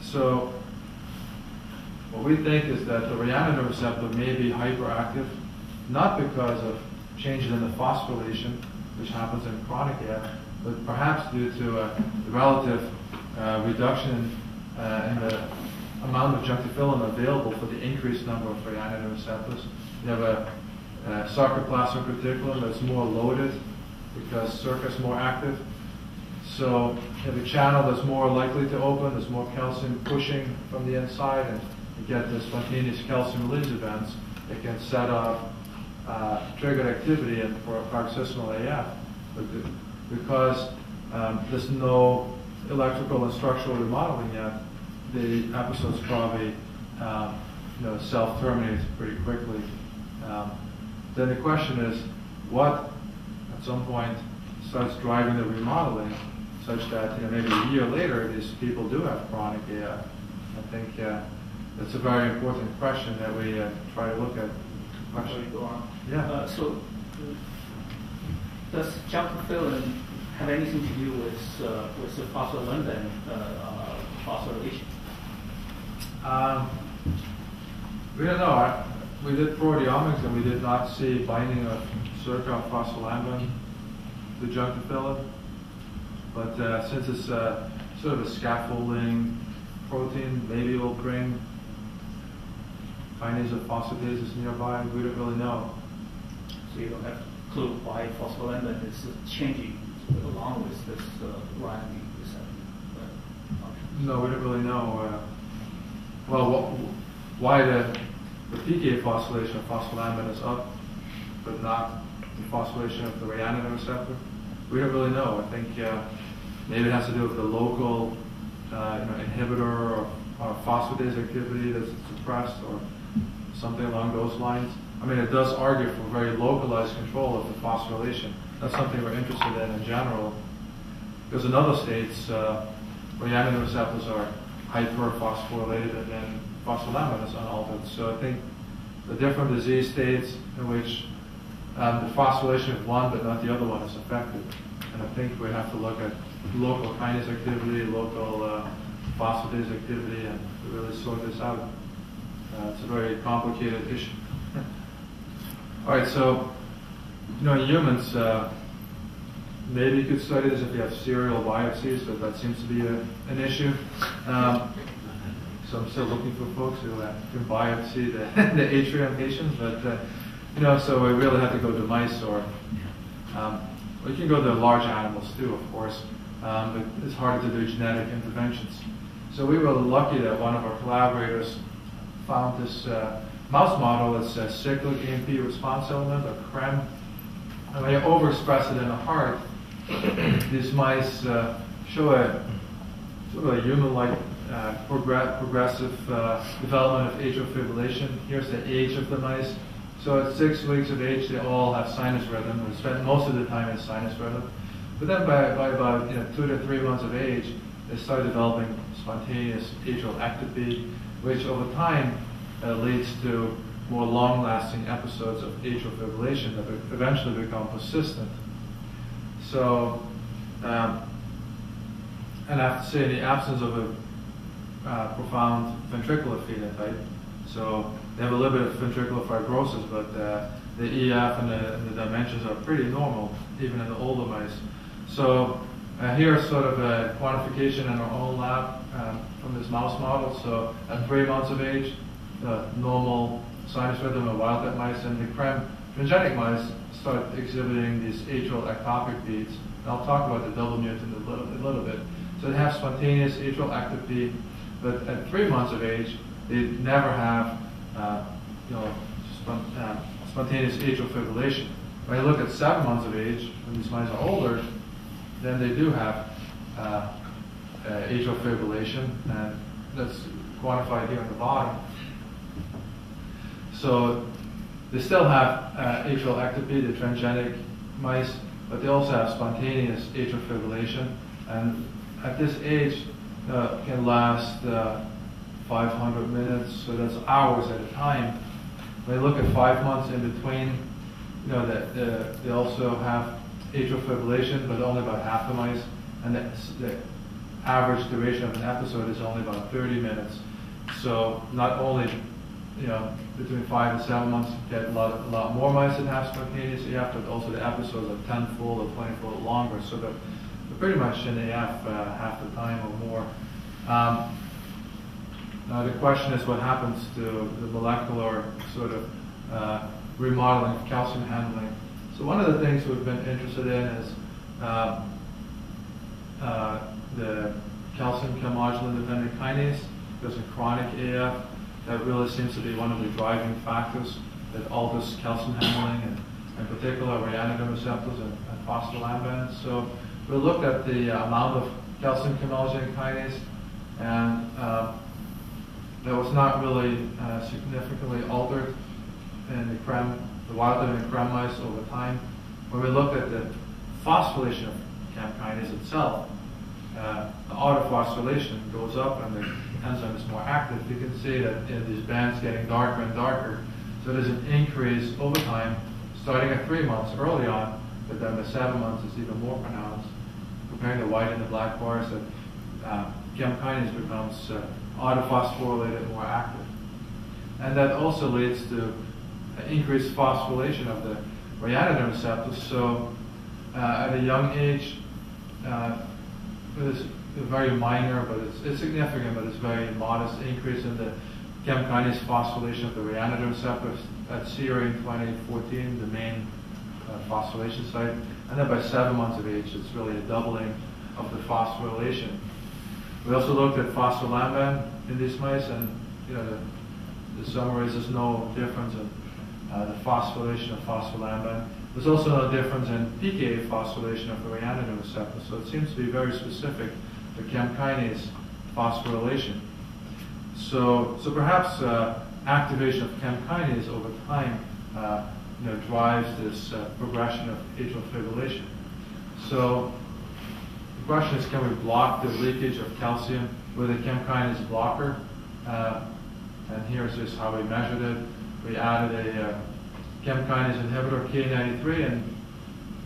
So what we think is that the rhianodin receptor may be hyperactive, not because of changes in the phosphorylation, which happens in chronic AF, but perhaps due to a relative uh, reduction uh, in the amount of junctifilin available for the increased number of rhianodin receptors. You have a, a sarcoplasmic reticulum that's more loaded because SERCA is more active. So you have a channel that's more likely to open, there's more calcium pushing from the inside, and you get the spontaneous calcium release events that can set off uh, triggered activity and for paroxysmal AF. But because um, there's no electrical and structural remodeling yet, the episodes probably um, you know, self-terminate pretty quickly. Um, then the question is, what at some point starts driving the remodeling such that you know, maybe a year later these people do have chronic AF? I think uh, that's a very important question that we uh, try to look at. Question. Go on. Yeah. Uh, so, does junctifilin have anything to do with uh, with the phospholamban uh, uh, phosphorylation? Um, we don't know. I, we did proteomics and we did not see binding of SERCA phospholamban to junctifilin. But uh, since it's uh, sort of a scaffolding protein, maybe it will bring kinase of phosphatases nearby. We don't really know. So you don't have a clue why phospholamban is changing along with this uh, receptor. No, we don't really know. Uh, well, wh- why the, the PK phosphorylation of phospholamban is up, but not the phosphorylation of the rhianodin receptor? We don't really know. I think uh, maybe it has to do with the local uh, you know, inhibitor or, or phosphatase activity that's suppressed or something along those lines. I mean, it does argue for very localized control of the phosphorylation. That's something we're interested in in general. Because in other states, uh, rhianodin receptors are hyperphosphorylated and then phospholamban is unaltered. So I think the different disease states in which um, the phosphorylation of one but not the other one is affected. And I think we have to look at local kinase activity, local uh, phosphatase activity, and really sort this out. Uh, it's a very complicated issue. All right, so, you know, in humans, uh, maybe you could study this if you have serial biopsies, but that seems to be a, an issue. Um, so I'm still looking for folks who uh, can biopsy the, the atrium patients, but, uh, you know, so we really have to go to mice or, um, we can go to large animals too, of course, um, but it's harder to do genetic interventions. So we were lucky that one of our collaborators found this uh, mouse model that's a cyclic AMP response element, or CREM. And when you overexpress it in the heart, these mice uh, show a sort of a human-like uh, progr progressive uh, development of atrial fibrillation. Here's the age of the mice. So at six weeks of age, they all have sinus rhythm. They spend most of the time in sinus rhythm. But then by, by about you know, two to three months of age, they start developing spontaneous atrial ectopy, which over time uh, leads to more long-lasting episodes of atrial fibrillation that eventually become persistent. So, um, and I have to say, in the absence of a uh, profound ventricular phenotype, so they have a little bit of ventricular fibrosis, but uh, the EF and the, and the, dimensions are pretty normal, even in the older mice. So uh, here's sort of a quantification in our own lab um, from this mouse model. So at three months of age, the normal sinus rhythm of wild type mice and the CREM transgenic mice start exhibiting these atrial ectopic beats. And I'll talk about the double mutant a little, a little bit. So they have spontaneous atrial ectopy, but at three months of age, they never have, uh, you know, spont uh, spontaneous atrial fibrillation. When you look at seven months of age, when these mice are older, then they do have uh, uh, atrial fibrillation, and that's quantified here on the bottom. So they still have uh, atrial ectopy, the transgenic mice, but they also have spontaneous atrial fibrillation, and at this age uh, can last uh, 500 minutes, so that's hours at a time. When you look at five months in between, you know that the, they also have atrial fibrillation, but only about half the mice, and the, the average duration of an episode is only about 30 minutes. So not only you know, between five and seven months, you get a lot, a lot more mice that AF, but also the episodes are tenfold or twentyfold longer, so they're, they're pretty much in AF uh, half the time or more. Um, now the question is what happens to the molecular sort of uh, remodeling of calcium handling. So one of the things we've been interested in is uh, uh, the calcium calmodulin dependent kinase. There's a chronic AF that really seems to be one of the driving factors that alters calcium handling and in particular ryanodin receptors and, and phospholamban. So we looked at the amount of calcium calmodulin kinase and uh, that was not really uh, significantly altered in the CREM, the wild type and CREM mice over time. When we looked at the phosphorylation of CAM kinase itself, uh, the autophosphorylation goes up and the enzyme is more active, you can see that you know, these bands getting darker and darker. So there's an increase over time, starting at three months early on, but then the seven months is even more pronounced. Comparing the white and the black bars, that uh, kinase becomes uh, autophosphorylated more active. And that also leads to increased phosphorylation of the ryanodin receptors. So uh, at a young age, uh, this very minor, but it's, it's significant, but it's very modest increase in the chem kinase phosphorylation of the ryanodin receptor at CRA in 2014, the main uh, phosphorylation site. And then by seven months of age, it's really a doubling of the phosphorylation. We also looked at phospholamban in these mice, and you know, the, the summary is there's no difference in uh, the phosphorylation of phospholamban. There's also no difference in PKA phosphorylation of the ryanodin receptor, so it seems to be very specific to chem kinase phosphorylation. So, so perhaps uh, activation of chem kinase over time uh, you know, drives this uh, progression of atrial fibrillation. So the question is, can we block the leakage of calcium with a chem kinase blocker? Uh, and here's just how we measured it. We added a uh, chem kinase inhibitor K93, and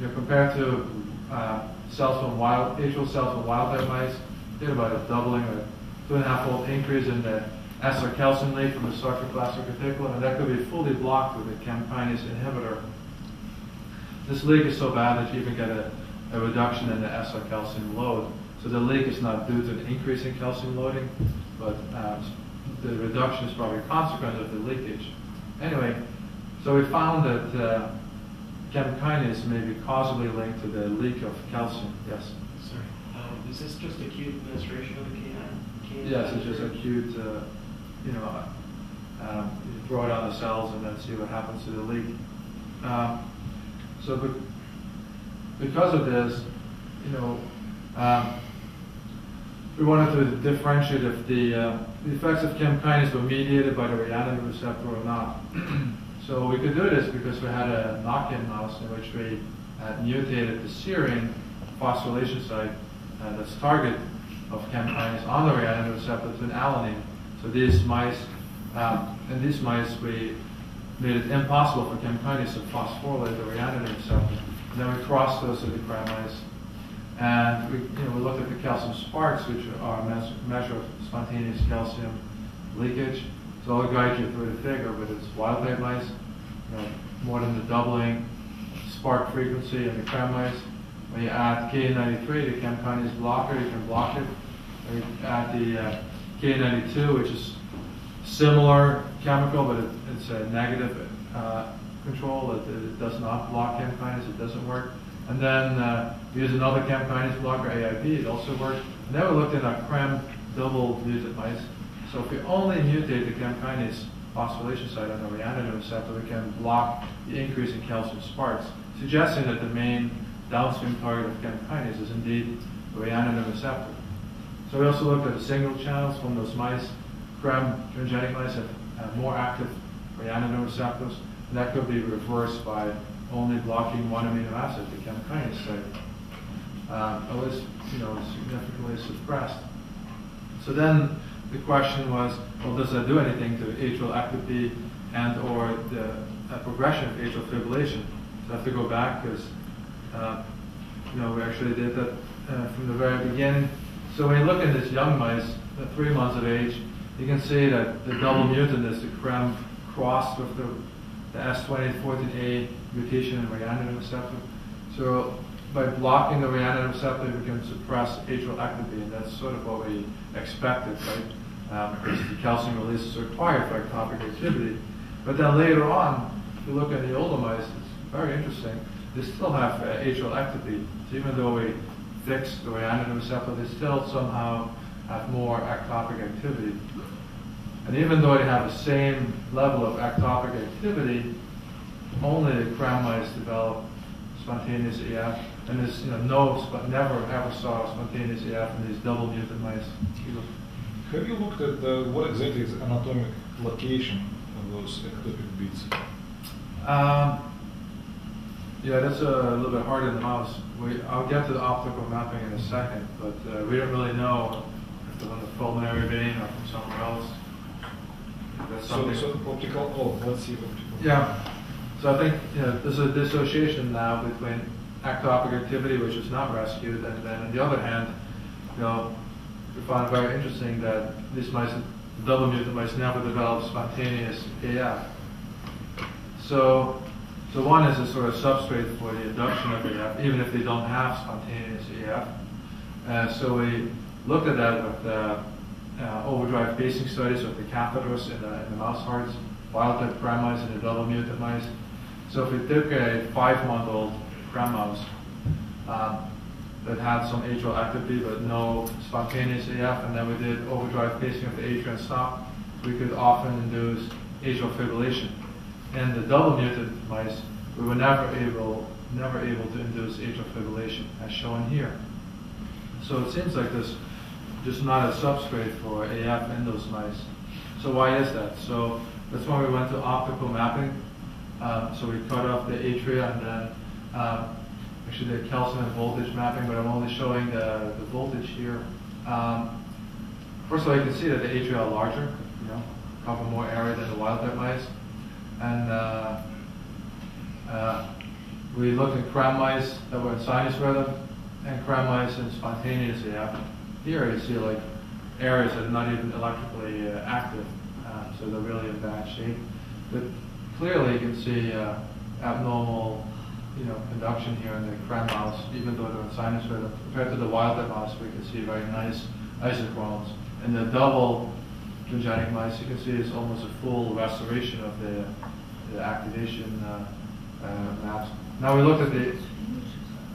you know, compared to uh, from wild, atrial cells from wild type mice, did about a doubling or two and a half fold increase in the SR calcium leak from the sarcoplastic reticulum, and that could be fully blocked with a chem kinase inhibitor. This leak is so bad that you even get a, a reduction in the SR calcium load. So the leak is not due to an increase in calcium loading, but um, the reduction is probably a consequence of the leakage. Anyway, so we found that uh, chem kinase may be causally linked to the leak of calcium. Yes? Sorry. Um, is this just acute administration of the K9? Yes, it's just acute, uh, you know, um, you throw it on the cells and then see what happens to the leak. Um, so be because of this, you know, um, we wanted to differentiate if the, uh, the effects of chem kinase were mediated by the ryanodin receptor or not. So we could do this because we had a knock-in mouse in which we had mutated the serine phosphorylation site uh, that's target of chem on the ryanodin receptor to an alanine. So these mice, in these mice, we made it impossible for chem to phosphorylate the ryanodin receptor. And then we crossed those with the CRAM mice. And we, you know, we looked at the calcium sparks, which are a measure of spontaneous calcium leakage. So I'll guide you through the figure, but it's wild type mice, you know, more than the doubling spark frequency in the cram mice. When you add K93, the chem blocker, you can block it. When you add the uh, K92, which is similar chemical, but it, it's a negative uh, control. It, it does not block chem. It doesn't work. And then uh, use another chem blocker, AIP. It also works. And then we looked in our CREM double mutant mice. So if we only mutate the chem kinase phosphorylation site on the rhianodin receptor, we can block the increase in calcium sparks, suggesting that the main downstream target of chem kinase is indeed the rhianodin receptor. So we also looked at the signal channels from those mice. CREM transgenic mice have, have more active rhianodin receptors, and that could be reversed by only blocking one amino acid, the chem kinase site. Uh, it was, you know, significantly suppressed. So then the question was, well, does that do anything to atrial ectopy and or the uh, progression of atrial fibrillation? So I have to go back because, uh, you know, we actually did that uh, from the very beginning. So when you look at this young mice, at three months of age, you can see that the double mutant is the CREM crossed with the, the S2014A mutation in rhianodin receptor. So by blocking the rhianodin receptor, we can suppress atrial ectopy, and that's sort of what we expected, right? Um, the calcium release is required for ectopic activity. But then later on, if you look at the older mice, it's very interesting. They still have uh, atrial ectopy. So even though we fix the rhianodin receptor, they still somehow have more ectopic activity. And even though they have the same level of ectopic activity, only the CRAM mice develop spontaneous AF, and there's you know no, but never ever saw spontaneous AF in these double mutant mice. Have you looked at the, what exactly is anatomic location of those ectopic beats? Um, yeah, that's a little bit harder in the mouse. We, I'll get to the optical mapping in a second, but uh, we don't really know if they're on the pulmonary vein or from somewhere else. That's So, so optical, oh, let's see optical. Yeah. So I think you know, there's a dissociation now between ectopic activity, which is not rescued, and then on the other hand, you know, we find it very interesting that these mice, double mutant mice, never develop spontaneous AF. So, so one is a sort of substrate for the induction of AF, even if they don't have spontaneous AF. Uh, so we looked at that with uh, uh, overdrive pacing studies with the catheters in the, in the mouse hearts, wild type CRAM mice and the double mutant mice. So if we took a five-month-old CRAM mouse um, that had some atrial ectopy but no spontaneous AF, and then we did overdrive pacing of the atrial stop, we could often induce atrial fibrillation. In the double mutant mice, we were never able, never able to induce atrial fibrillation, as shown here. So it seems like there's just not a substrate for AF in those mice. So why is that? So that's why we went to optical mapping. Um, so we cut off the atria and then um, actually did calcium and voltage mapping, but I'm only showing the, the voltage here. Um, first of all, you can see that the atria are larger, you know, cover more area than the wild type mice. And uh, uh, we looked at CRAM mice that were in sinus rhythm and CRAM mice in spontaneous AF. Here you see like areas that are not even electrically uh, active, uh, so they're really in bad shape. But clearly you can see uh, abnormal, you know, conduction here in the CRAM mouse, even though they're in sinus rhythm. Compared to the wild type mouse, we can see very nice isochrones. In the double transgenic mice, you can see it's almost a full restoration of the, the activation uh, uh, maps. Now we looked at the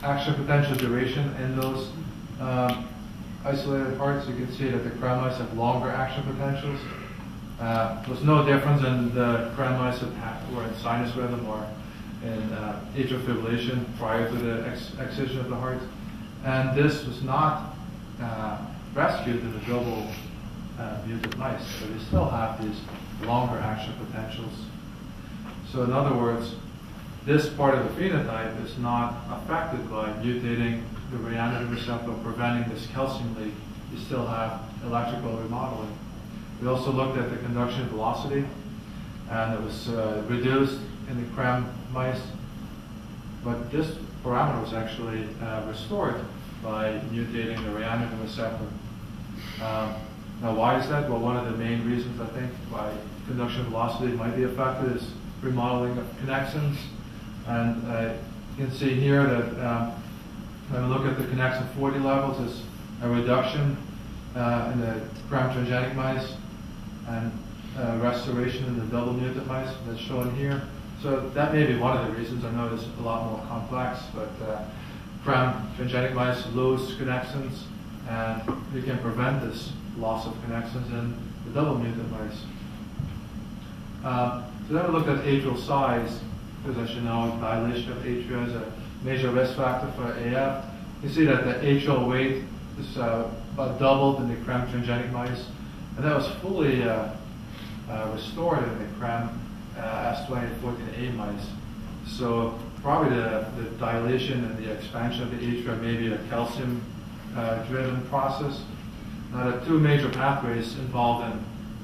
action potential duration in those um, isolated hearts. You can see that the CRAM mice have longer action potentials. Uh, there's no difference in the CRAM mice that ha- were in sinus rhythm or in uh, atrial fibrillation prior to the ex- excision of the heart. And this was not uh, rescued in the double uh, mutant mice, but they still have these longer action potentials. So in other words, this part of the phenotype is not affected by mutating the rhianodin receptor, preventing this calcium leak. You still have electrical remodeling. We also looked at the conduction velocity, and it was uh, reduced in the CRAM mice, but this parameter was actually uh, restored by mutating the rhianodin receptor. Um, now, why is that? Well, one of the main reasons I think why conduction velocity might be affected is remodeling of connexins. And uh, you can see here that um, when we look at the connexin 40 levels, there's a reduction uh, in the gram transgenic mice and uh, restoration in the double mutant mice that's shown here. So that may be one of the reasons. I know it's a lot more complex, but uh, gram transgenic mice lose connexins, and we can prevent this loss of connections in the double mutant mice. Um, so then we looked at atrial size, because as you know, dilation of atria is a major risk factor for AF. You see that the atrial weight is uh, about doubled in the cram transgenic mice, and that was fully uh, uh, restored in the cram uh, S2014A mice. So probably the, the dilation and the expansion of the atria may be a calcium-driven process. Now, the two major pathways involved in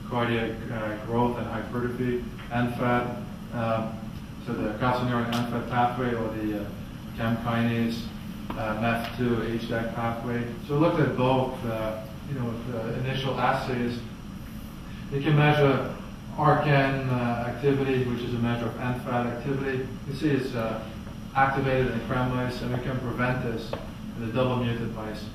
cardiac uh, growth and hypertrophy, NFAT, um, so the calcineurin NFAT pathway or the uh, CAM kinase, uh, MEF2, HDAC pathway. So looked at both, uh, you know, uh, initial assays. You can measure ARCAN uh, activity, which is a measure of NFAT activity. You see it's uh, activated in cram mice, and we can prevent this in the double mutant mice.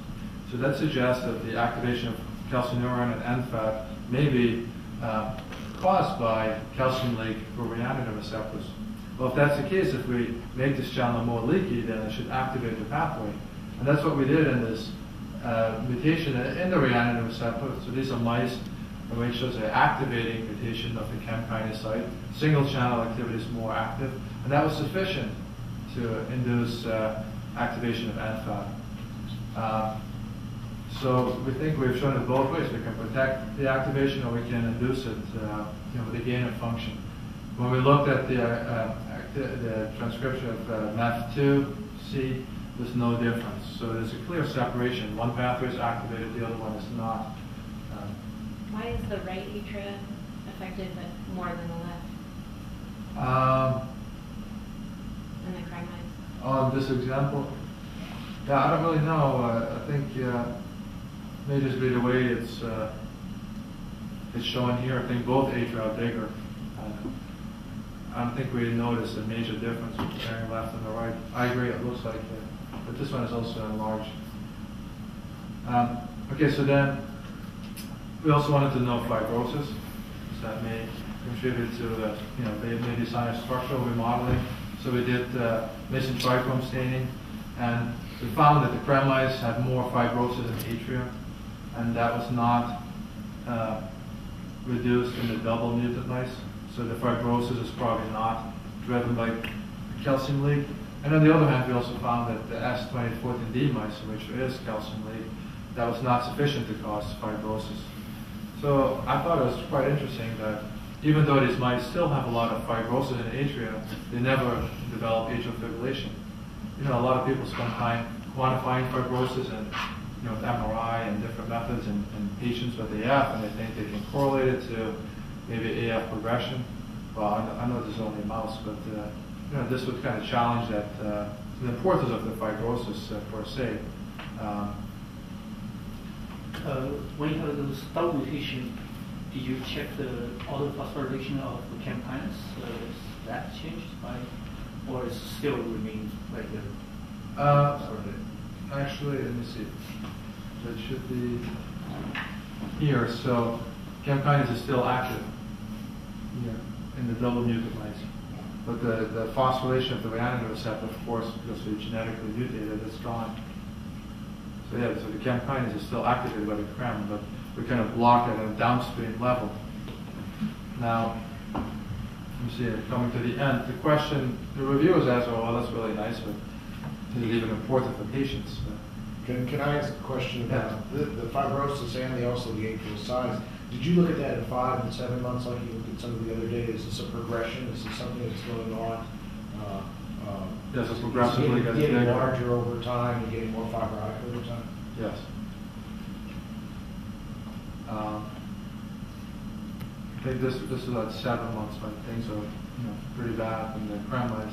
So that suggests that the activation of calcineurin and NFAT may be uh, caused by calcium leak for rhianodin receptors. Well, if that's the case, if we make this channel more leaky, then it should activate the pathway. And that's what we did in this uh, mutation in the rhianodin receptor. So these are mice which there's an activating mutation of the CAM kinase site. Single channel activity is more active, and that was sufficient to induce uh, activation of NFAT. Uh, so we think we've shown it both ways. We can protect the activation or we can induce it uh, you know, with a gain of function. When we looked at the, uh, the transcription of uh, MEF2C, there's no difference. So there's a clear separation. One pathway is activated, the other one is not. Um, Why is the right atria affected but more than the left um, in the crime on this example, yeah, I don't really know. Uh, I think uh, may just be the way it's uh, it's shown here. I think both atria are bigger. Uh, I don't think we noticed a major difference comparing left and the right. I agree, it looks like it, but this one is also enlarged. Um, okay, so then we also wanted to know fibrosis. So that may contribute to the, you know, they may be sign of structural remodeling. So we did uh, mesentericome staining, and we found that the cram mice had more fibrosis in atria, and that was not uh, reduced in the double mutant mice. So the fibrosis is probably not driven by calcium leak. And on the other hand, we also found that the S2014D mice, which is calcium leak, that was not sufficient to cause fibrosis. So I thought it was quite interesting that even though these mice still have a lot of fibrosis in the atria, they never develop atrial fibrillation. You know, a lot of people spend time quantifying fibrosis and you know, with MRI and different methods in, patients with AF, and they think they can correlate it to maybe AF progression. Well, I know, I know this is only a mouse, but uh, you know, this would kind of challenge that uh, the importance of the fibrosis uh, per se. Um, Uh, when you have those double mutation, did you check the autophosphorylation of the CAM kinase? Uh, is that changed by, or is still remains like the? Uh, sorry. Actually, let me see. That should be here. So CAM kinase is still active here in the double mutant mice. But the, the phosphorylation of the rhianodin receptor, of course, because it's genetically mutated, it's gone. So yeah, so the CAM kinase is still activated by the CRAM, but we kind of block it at a downstream level. Now, let me see, coming to the end, the question, the reviewers asked, oh, well, that's really nice, but is it even important for patients? Can, can I ask a question about the, the fibrosis and the, also the atrial size? Did you look at that in five and seven months like you looked at some of the other data? Is this a progression? Is this something that's going on? Uh, Yes, it's progressively getting, getting bigger. larger over time and getting more fibrotic over time? Yes. Um, I think this, this is at seven months when things are, you know, pretty bad in the cram mice.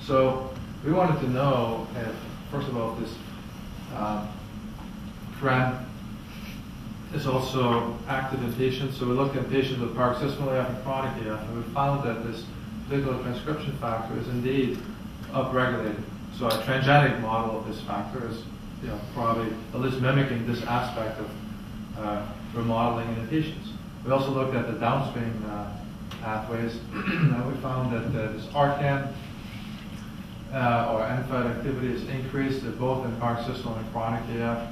So we wanted to know if, first of all, if this Um, CREM is also active in patients. So we looked at patients with paroxysmal AF and chronic AF, and we found that this particular transcription factor is indeed upregulated. So our transgenic model of this factor is you know, probably at least mimicking this aspect of uh, remodeling in the patients. We also looked at the downstream uh, pathways, and we found that uh, this ARCAN uh, or NFAT activity is increased both in paroxysmal and chronic AF,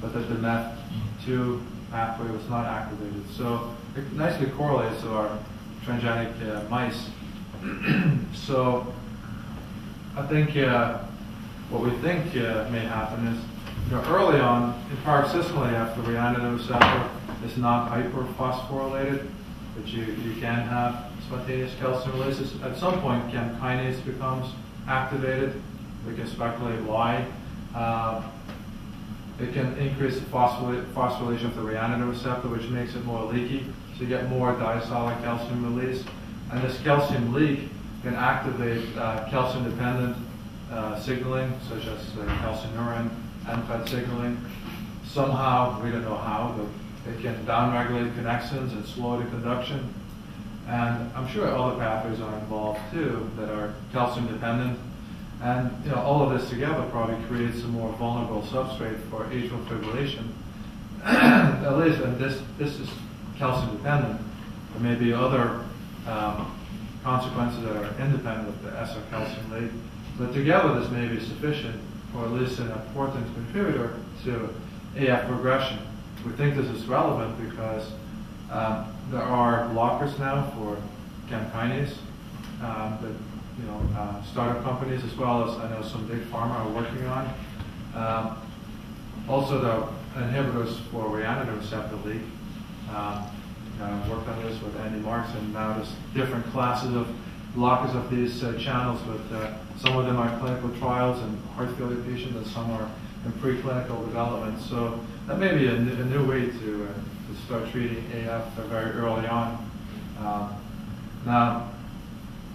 but that the MEF2 pathway was not activated. So it nicely correlates to our transgenic uh, mice. so I think uh, what we think uh, may happen is, you know, early on in paroxysmal AF, the rhianodin receptor is not hyperphosphorylated, but you, you can have spontaneous calcium releases. At some point, CAM kinase becomes activated. We can speculate why. Uh, it can increase the phosphorylation of the rhianodin receptor, which makes it more leaky, so you get more diastolic calcium release. And this calcium leak can activate uh, calcium-dependent uh, signaling, such as uh, calcineurin, NFAT signaling. Somehow, we don't know how, but it can downregulate connexins and slow the conduction. And I'm sure other pathways are involved too that are calcium-dependent. And you know, all of this together probably creates a more vulnerable substrate for atrial fibrillation. At least, and this, this is calcium dependent. There may be other um, consequences that are independent of the SR calcium leak. But together, this may be sufficient, or at least an important contributor to AF progression. We think this is relevant because um, there are blockers now for CAM kinase um, that you know, uh, startup companies as well as I know some big pharma are working on. Um, also, the inhibitors for rhianodin receptor leak. Um, uh, worked on this with Andy Marks, and now there's different classes of blockers of these uh, channels. With uh, some of them are clinical trials in heart failure patients, and some are in preclinical development. So that may be a, new way to uh, to start treating AF very early on. Um, now,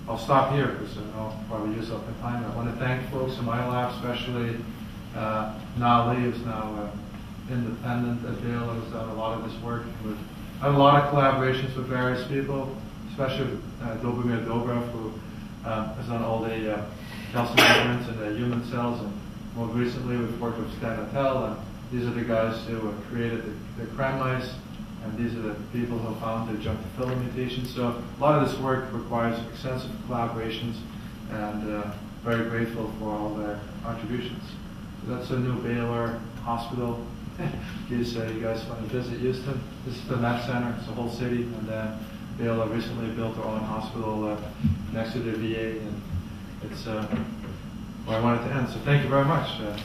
I'll stop here because I'll probably use up my time. I want to thank folks in my lab, especially uh, Lee is now uh, independent at Baylor, has done a lot of this work. With, I have a lot of collaborations with various people, especially uh, Dobromir Dobrev, who uh, has done all the uh, calcium measurements in the human cells. And more recently, we've worked with Stan Attell, and these are the guys who have created the, the mice and these are the people who found the junctifilin mutation. So a lot of this work requires extensive collaborations, and uh, very grateful for all their contributions. So that's a new Baylor hospital. Case uh, you guys want to visit Houston, this is the Met Center. It's a whole city, and then Baylor recently built their own hospital uh, next to the VA, and it's uh, where I wanted to end. So thank you very much. Uh,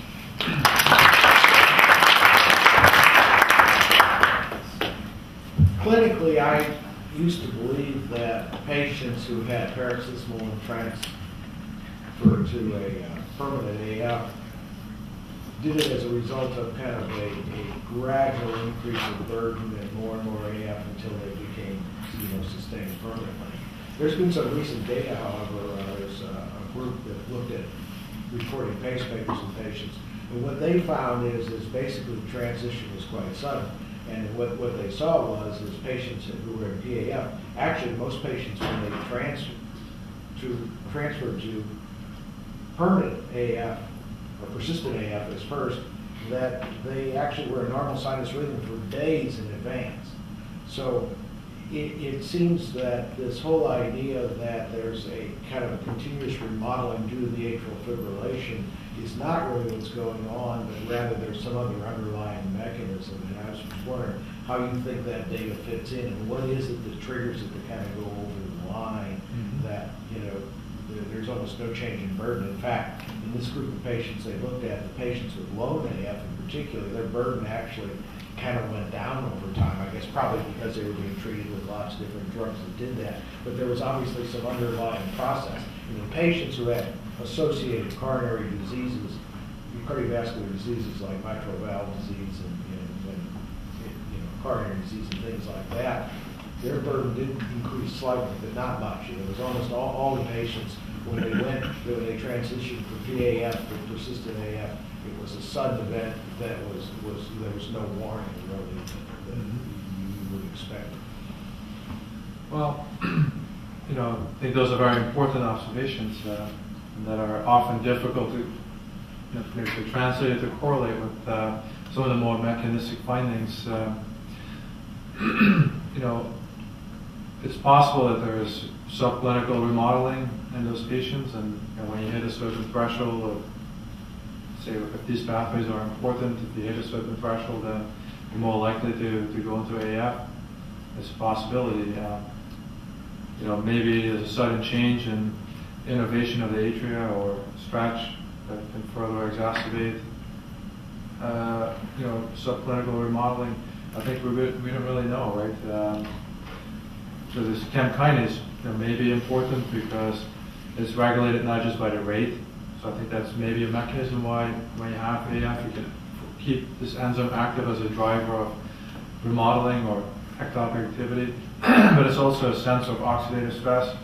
clinically, I used to believe that patients who had paroxysmal and transfer to a uh, permanent AF did it as a result of kind of a, a gradual increase of burden and more and more AF until they became, you know, sustained permanently. There's been some recent data, however, uh, there's a, group that looked at recording pacemakers in patients, and what they found is, is basically the transition was quite sudden. And what, what they saw was is patients who were in PAF, actually most patients when they transfer to transferred to permanent AF or persistent AF as first, that they actually were in normal sinus rhythm for days in advance. So it, it, seems that this whole idea that there's a kind of a continuous remodeling due to the atrial fibrillation is not really what's going on, but rather there's some other underlying mechanism. And I was just wondering how you think that data fits in, and what is it that triggers it to kind of go over the line mm-hmm. that, you know, there's almost no change in burden. In fact, in this group of patients they looked at, the patients with low AF in particular, their burden actually kind of went down over time. I guess probably because they were being treated with lots of different drugs that did that. But there was obviously some underlying process. In the patients who had associated coronary diseases, cardiovascular diseases like mitral valve disease and, and, and you know, coronary disease and things like that, their burden did increase slightly, but not much. It was almost all, all the patients when they went, when they transitioned from PAF to persistent AF, it was a sudden event that was, was, there was no warning really that you would expect. Well, you know, I think those are very important observations uh, that are often difficult to, you know, to translate or to correlate with uh, some of the more mechanistic findings. Uh, you know, it's possible that there is subclinical remodeling in those patients, and, and when you hit a certain threshold of, say, if these pathways are important, if you hit a certain threshold, then you're more likely to, to go into AF. It's a possibility. Uh, you know, maybe there's a sudden change in innervation of the atria or stretch that can further exacerbate, uh, you know, subclinical remodeling. I think we, we don't really know, right? Um, so this chem kinase may be important because it's regulated not just by the rate. So I think that's maybe a mechanism why when you have AF, you can keep this enzyme active as a driver of remodeling or ectopic activity. but it's also a sense of oxidative stress,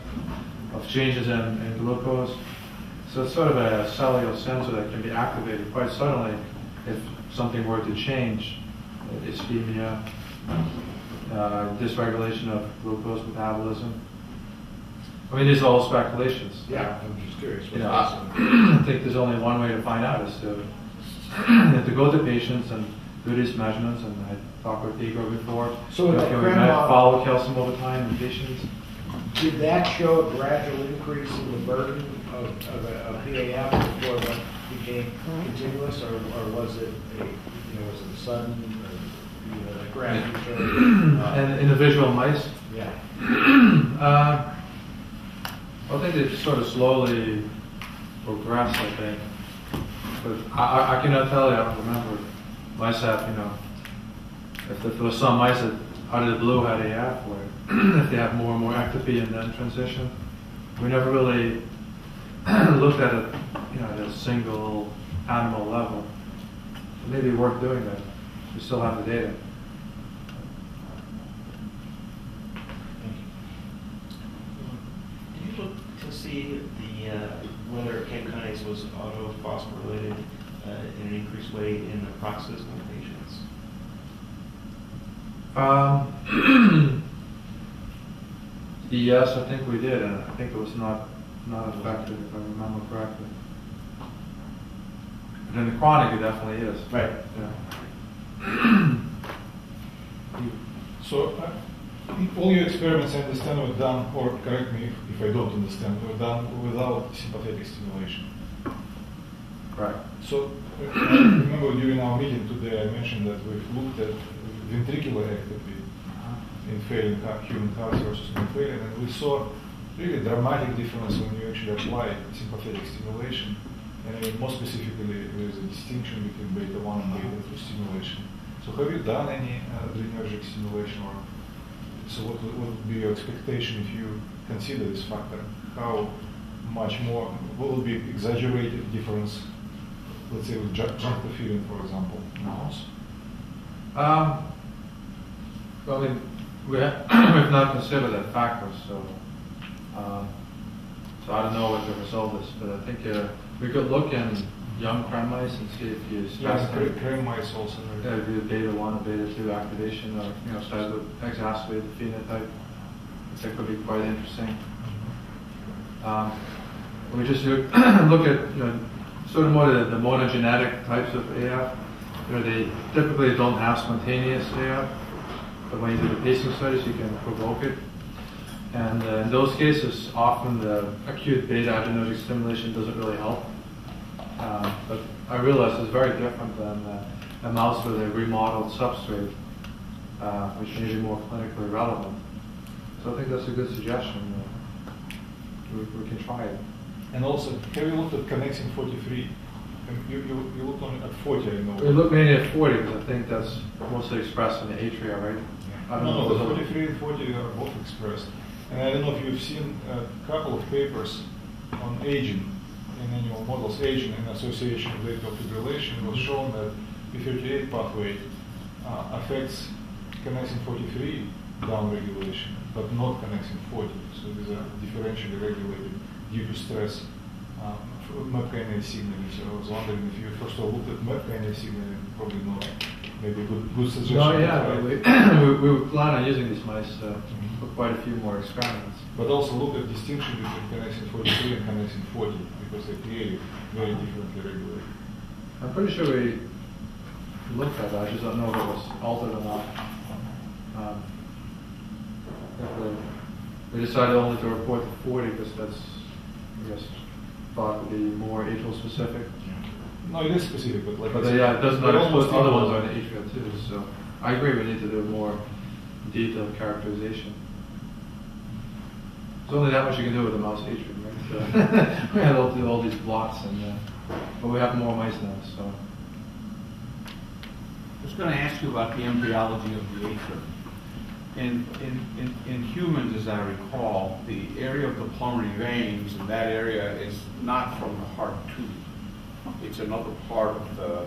of changes in, in glucose. So it's sort of a cellular sensor that can be activated quite suddenly if something were to change, ischemia, uh, dysregulation of glucose metabolism. I mean, these are all speculations. Yeah, I'm just curious. You know, I, I think there's only one way to find out is to, to go to patients and do these measurements, and I talked with Igor before. So in You know, that can we Cram model- follow calcium over time in patients? Did that show a gradual increase in the burden of, of, a- of PAF before it became continuous, or, or was it a, you know, was it sudden, or, you know, that graph you showed? uh, And in the visual mice, Yeah, uh, I think it sort of slowly progressed, I think. But I, I, cannot tell you, I don't remember myself, you know, if there was some mice that out of the blue had AF, or if they have more and more ectopy and then transition. We never really looked at it, you know, at a single animal level. So maybe worth doing that. We still have the data. Did you look to see the, uh, whether chemokinase was autophosphorylated uh, in an increased way in the paroxysmal patients? Um, yes, I think we did, and I think it was not, not affected, if I remember correctly. But in the chronic, it definitely is. Right. Yeah. So, uh, all your experiments, I understand, were done, or correct me if, if I don't understand, were done without sympathetic stimulation. Right. So, uh, remember during our meeting today, I mentioned that we looked at ventricular ectopy in failing heart, human hearts versus non-failing, and we saw really dramatic difference when you actually apply sympathetic stimulation. And more specifically, there is a distinction between beta 1 and beta 2 stimulation. So have you done any uh, adrenergic stimulation or so what, would- what would be your expectation if you consider this factor? How much more, what would be exaggerated difference, let's say with ju- junctofilin, for example, mouse? Um, well, we, we have, not considered that factor, so, um, so I don't know what the result is, but I think, uh, we could look in young cram mice and see if you Yeah, cre- mice also. Yeah, do beta one or beta two activation, or, you know, start to exacerbate the phenotype. That could be quite interesting. Um, we just look, look at, you know, sort of more the, the monogenetic types of AF. You know, they typically don't have spontaneous AF, but when you do the pacing studies, you can provoke it. And uh, in those cases, often the acute beta adrenergic stimulation doesn't really help. Um, but I realize it's very different than uh, a mouse with a remodeled substrate, uh, which may be more clinically relevant. So I think that's a good suggestion. Uh, we, we can try it. And also, have you looked at connexin 43? Um, You, you, you looked on at 40, I know. We look mainly at 40 because I think that's mostly expressed in the atria, right? I don't No, no, the 43 and 40 are both expressed. And I don't know if you've seen a couple of papers on aging, in animal models, aging in association with atrial fibrillation. It was shown that P38 pathway uh, affects connexin 43 downregulation, but not connexin 40. So these are differentially regulated due to stress um, MAP kinase signaling. So I was wondering if you first of all looked at MAP kinase signaling, probably not. Maybe a good, good suggestion. No, yeah, we, we, we plan on using these mice uh, for quite a few more experiments. But also look at distinction between kinesin 43 and kinesin 40 because they're clearly very differently regulated. I'm pretty sure we looked at that, I just don't know if it was altered or not. Um, we- We decided only to report the 40 because that's, I guess, thought to be more atrial specific. No, it is specific, but like But I uh, yeah, it does not they're exclude almost other equal. ones on the atria too, so I agree we need to do more detailed characterization. There's only that much you can do with a mouse atrium, right? So, we had all, all these blots and, uh, but we have more mice now, so. I was going to ask you about the embryology of the atrium. In, in, in, in humans, as I recall, the area of the pulmonary veins in that area is not from the heart tube. It's another part of the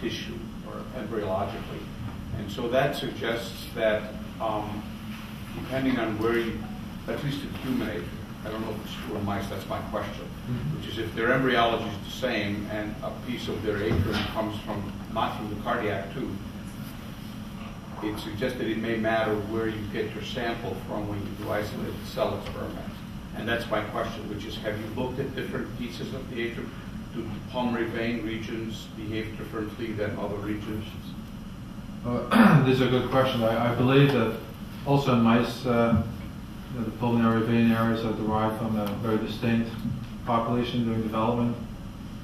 tissue, or embryologically. And so that suggests that, um, depending on where you, at least in human atrium, I don't know if it's true in mice, that's my question, Mhm. which is if their embryology is the same and a piece of their atrium comes from, not from the cardiac tube, it suggests that it may matter where you get your sample from when you do isolated cell experiments. And that's my question, which is, have you looked at different pieces of the atrium? Do pulmonary vein regions behave differently than other regions? Uh, This is a good question. I, I believe that also in mice, uh, you know, the pulmonary vein areas are derived from a very distinct population during development.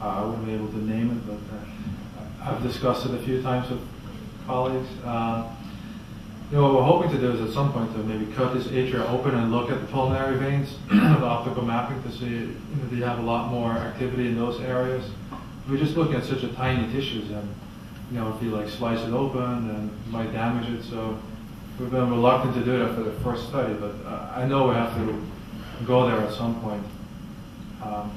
Uh, I wouldn't be able to name it, but uh, I've discussed it a few times with colleagues. Uh, you know, what we're hoping to do is at some point to maybe cut this atria open and look at the pulmonary veins with optical mapping to see, you know, do you have a lot more activity in those areas? We're just looking at such a tiny tissues and, you know, if you like slice it open, then you might damage it. So we've been reluctant to do that for the first study, but uh, I know we have to go there at some point. Um,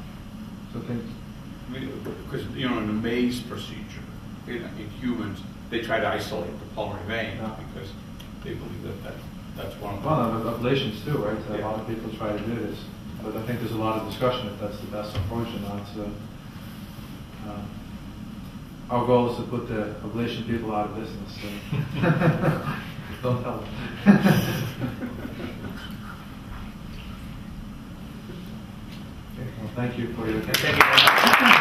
so Because, you know, in the maze procedure, in, in humans, they try to isolate the pulmonary vein Yeah. because they believe that, that that's one of the. well, uh, ablations too, right? A Yeah. lot of people try to do this, but I think there's a lot of discussion if that's the best approach or not. So um, our goal is to put the ablation people out of business. So. Don't tell them. Okay, well, thank you for your. Thank you very much.